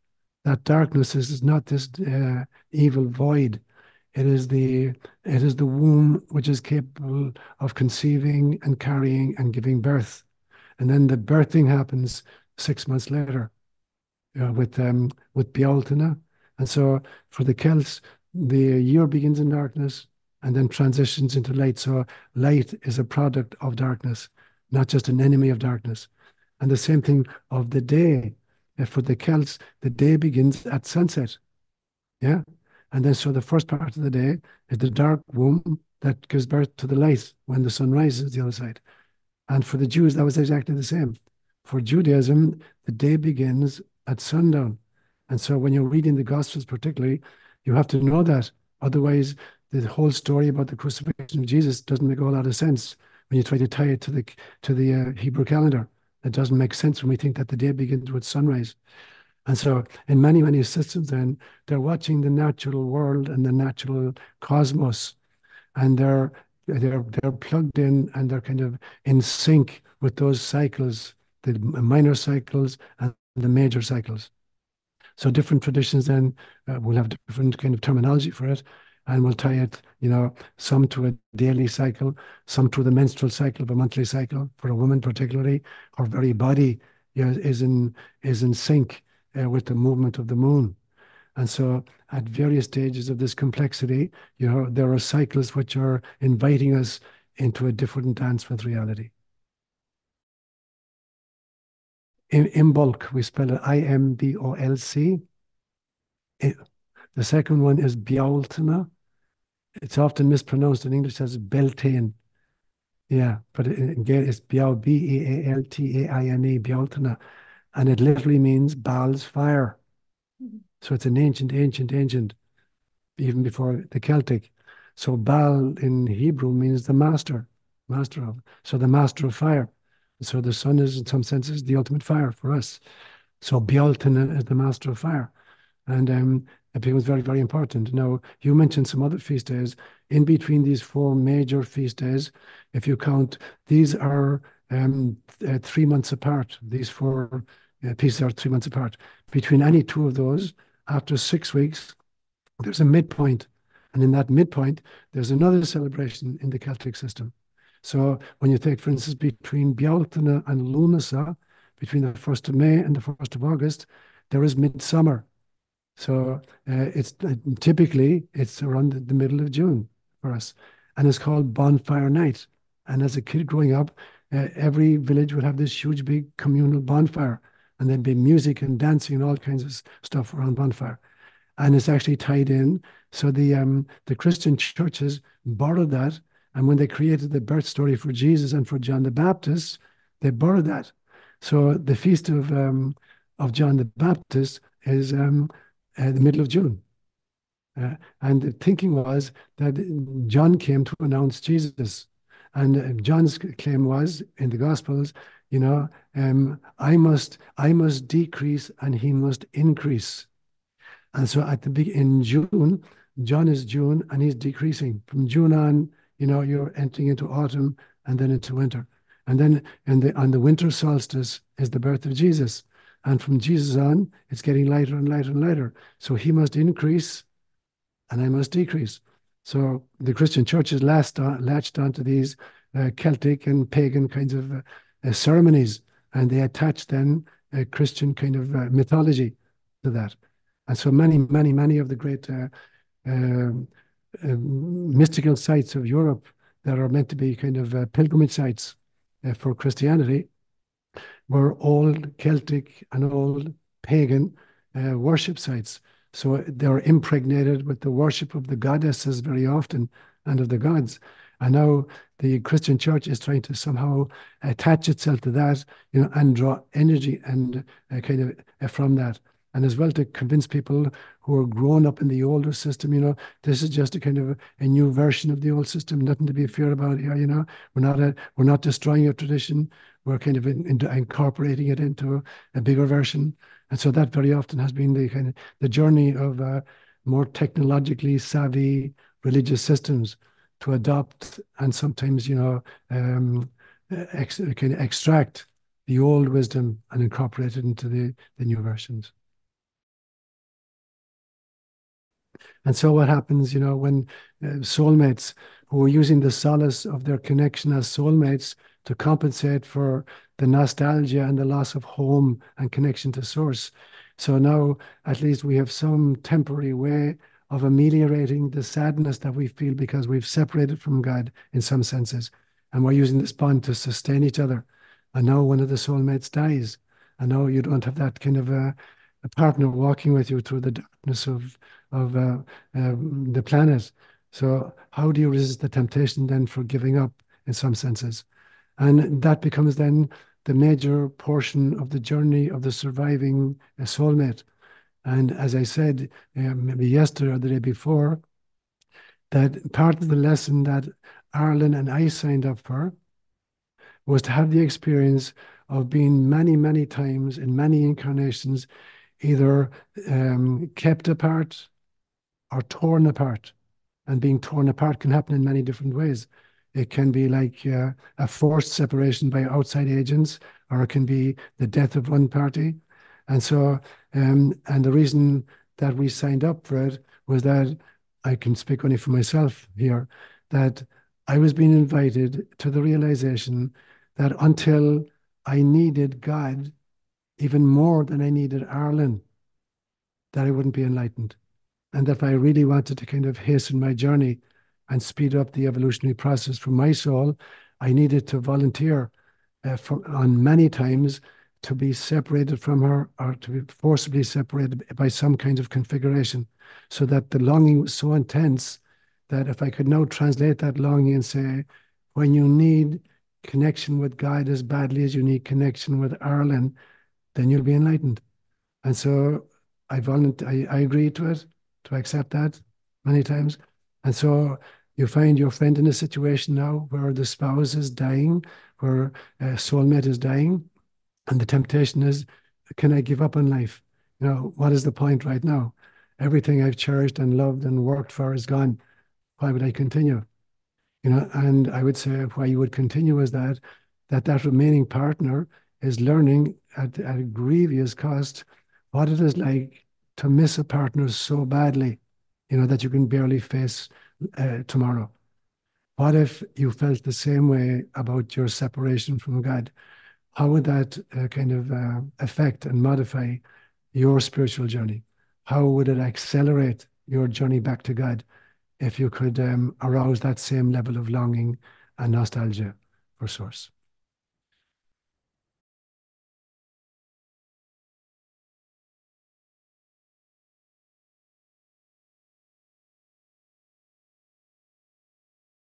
That darkness is not this uh, evil void. It is the it is the womb which is capable of conceiving and carrying and giving birth, and then the birthing happens six months later uh, with um, with Bealtaine, and so for the Celts, the year begins in darkness and then transitions into light. So light is a product of darkness, not just an enemy of darkness. And the same thing of the day. For the Celts, the day begins at sunset. Yeah. And then so the first part of the day is the dark womb that gives birth to the light when the sun rises the other side. And for the Jews, that was exactly the same. For Judaism, the day begins at sundown. And so when you're reading the Gospels, particularly, you have to know that. Otherwise, the whole story about the crucifixion of Jesus doesn't make a whole lot of sense when you try to tie it to the to the uh, Hebrew calendar. It doesn't make sense when we think that the day begins with sunrise. And so, in many, many systems, then they're watching the natural world and the natural cosmos, and they're they're they're plugged in and they're kind of in sync with those cycles, the minor cycles and the major cycles. So different traditions then uh, will have different kind of terminology for it, and we'll tie it, you know, some to a daily cycle, some to the menstrual cycle of a monthly cycle for a woman particularly. Her very body you know, is in is in sync uh, with the movement of the moon. And so at various stages of this complexity, you know, there are cycles which are inviting us into a different dance with reality. in, Imbolc, We spell it I M B O L C. The second one is Bealtaine. It's often mispronounced in English as Beltane. Yeah, but again, it's B E A L T A I N E, Bealtaine. And it literally means Baal's fire. So it's an ancient, ancient, ancient, even before the Celtic. So Baal in Hebrew means the master, master of. So the master of fire. So the sun is, in some senses, the ultimate fire for us. So Bealtaine is the master of fire. And um, it becomes very, very important. Now, you mentioned some other feast days. In between these four major feast days, if you count, these are um, uh, three months apart. These four uh, pieces are three months apart. Between any two of those, after six weeks, there's a midpoint. And in that midpoint, there's another celebration in the Celtic system. So when you take, for instance, between Bealtaine and Lunasa, between the 1st of May and the 1st of August, there is midsummer. So uh, it's uh, typically it's around the middle of June for us, and it's called Bonfire Night. And as a kid growing up, uh, every village would have this huge, big communal bonfire, and there'd be music and dancing and all kinds of stuff around bonfire. And it's actually tied in. So the um, the Christian churches borrowed that, and when they created the birth story for Jesus and for John the Baptist, they borrowed that. So the feast of um, of John the Baptist is um, uh, the middle of June. Uh, and the thinking was that John came to announce Jesus. And uh, John's claim was in the Gospels, you know, um, I must I must decrease and he must increase. And so at the big in June, John is June and he's decreasing. From June on, you know, you're entering into autumn and then into winter. And then in the on the winter solstice is the birth of Jesus. And from Jesus on, it's getting lighter and lighter and lighter. So he must increase and I must decrease. So the Christian church has latched, on, latched onto these uh, Celtic and pagan kinds of uh, uh, ceremonies, and they attach then a Christian kind of uh, mythology to that. And so many, many, many of the great uh, um, um, mystical sites of Europe that are meant to be kind of uh, pilgrimage sites for Christianity were old Celtic and old pagan uh, worship sites. So they're impregnated with the worship of the goddesses very often and of the gods. And now the Christian church is trying to somehow attach itself to that, you know, and draw energy and uh, kind of uh, from that. And as well to convince people who are grown up in the older system, you know, this is just a kind of a, new version of the old system, nothing to be feared about here, you know. We're not a, we're not destroying your tradition we're kind of in, in, incorporating it into a bigger version. And so that very often has been the kind of the journey of uh, more technologically savvy religious systems to adopt and sometimes, you know, um, ex, kind of extract the old wisdom and incorporate it into the, the new versions. And so what happens, you know, when uh, soulmates who are using the solace of their connection as soulmates to compensate for the nostalgia and the loss of home and connection to source. So now at least we have some temporary way of ameliorating the sadness that we feel because we've separated from God in some senses. And we're using this bond to sustain each other. And now one of the soulmates dies. And now you don't have that kind of a, a partner walking with you through the darkness of, of uh, uh, the planet. So how do you resist the temptation then for giving up in some senses? And that becomes then the major portion of the journey of the surviving uh, soulmate. And as I said, uh, maybe yesterday or the day before, that part of the lesson that Arlen and I signed up for was to have the experience of being many, many times in many incarnations, either um, kept apart or torn apart. And being torn apart can happen in many different ways. It can be like uh, a forced separation by outside agents, or it can be the death of one party. And so, um, and the reason that we signed up for it was that I can speak only for myself here, that I was being invited to the realization that until I needed God even more than I needed Arlen, that I wouldn't be enlightened. And that if I really wanted to kind of hasten my journey, and speed up the evolutionary process for my soul, I needed to volunteer uh, for, on many times to be separated from her or to be forcibly separated by some kind of configuration so that the longing was so intense that if I could now translate that longing and say, when you need connection with God as badly as you need connection with Arlen, then you'll be enlightened. And so I volunteer, I, I agreed to it, to accept that many times. And so you find your friend in a situation now where the spouse is dying, where a soulmate is dying, and the temptation is, can I give up on life? You know, what is the point right now? Everything I've cherished and loved and worked for is gone. Why would I continue? You know, and I would say why you would continue is that that that remaining partner is learning at, at a grievous cost what it is like to miss a partner so badly, you know, that you can barely face uh, tomorrow. What if you felt the same way about your separation from God? How would that uh, kind of uh, affect and modify your spiritual journey? How would it accelerate your journey back to God if you could um, arouse that same level of longing and nostalgia for Source?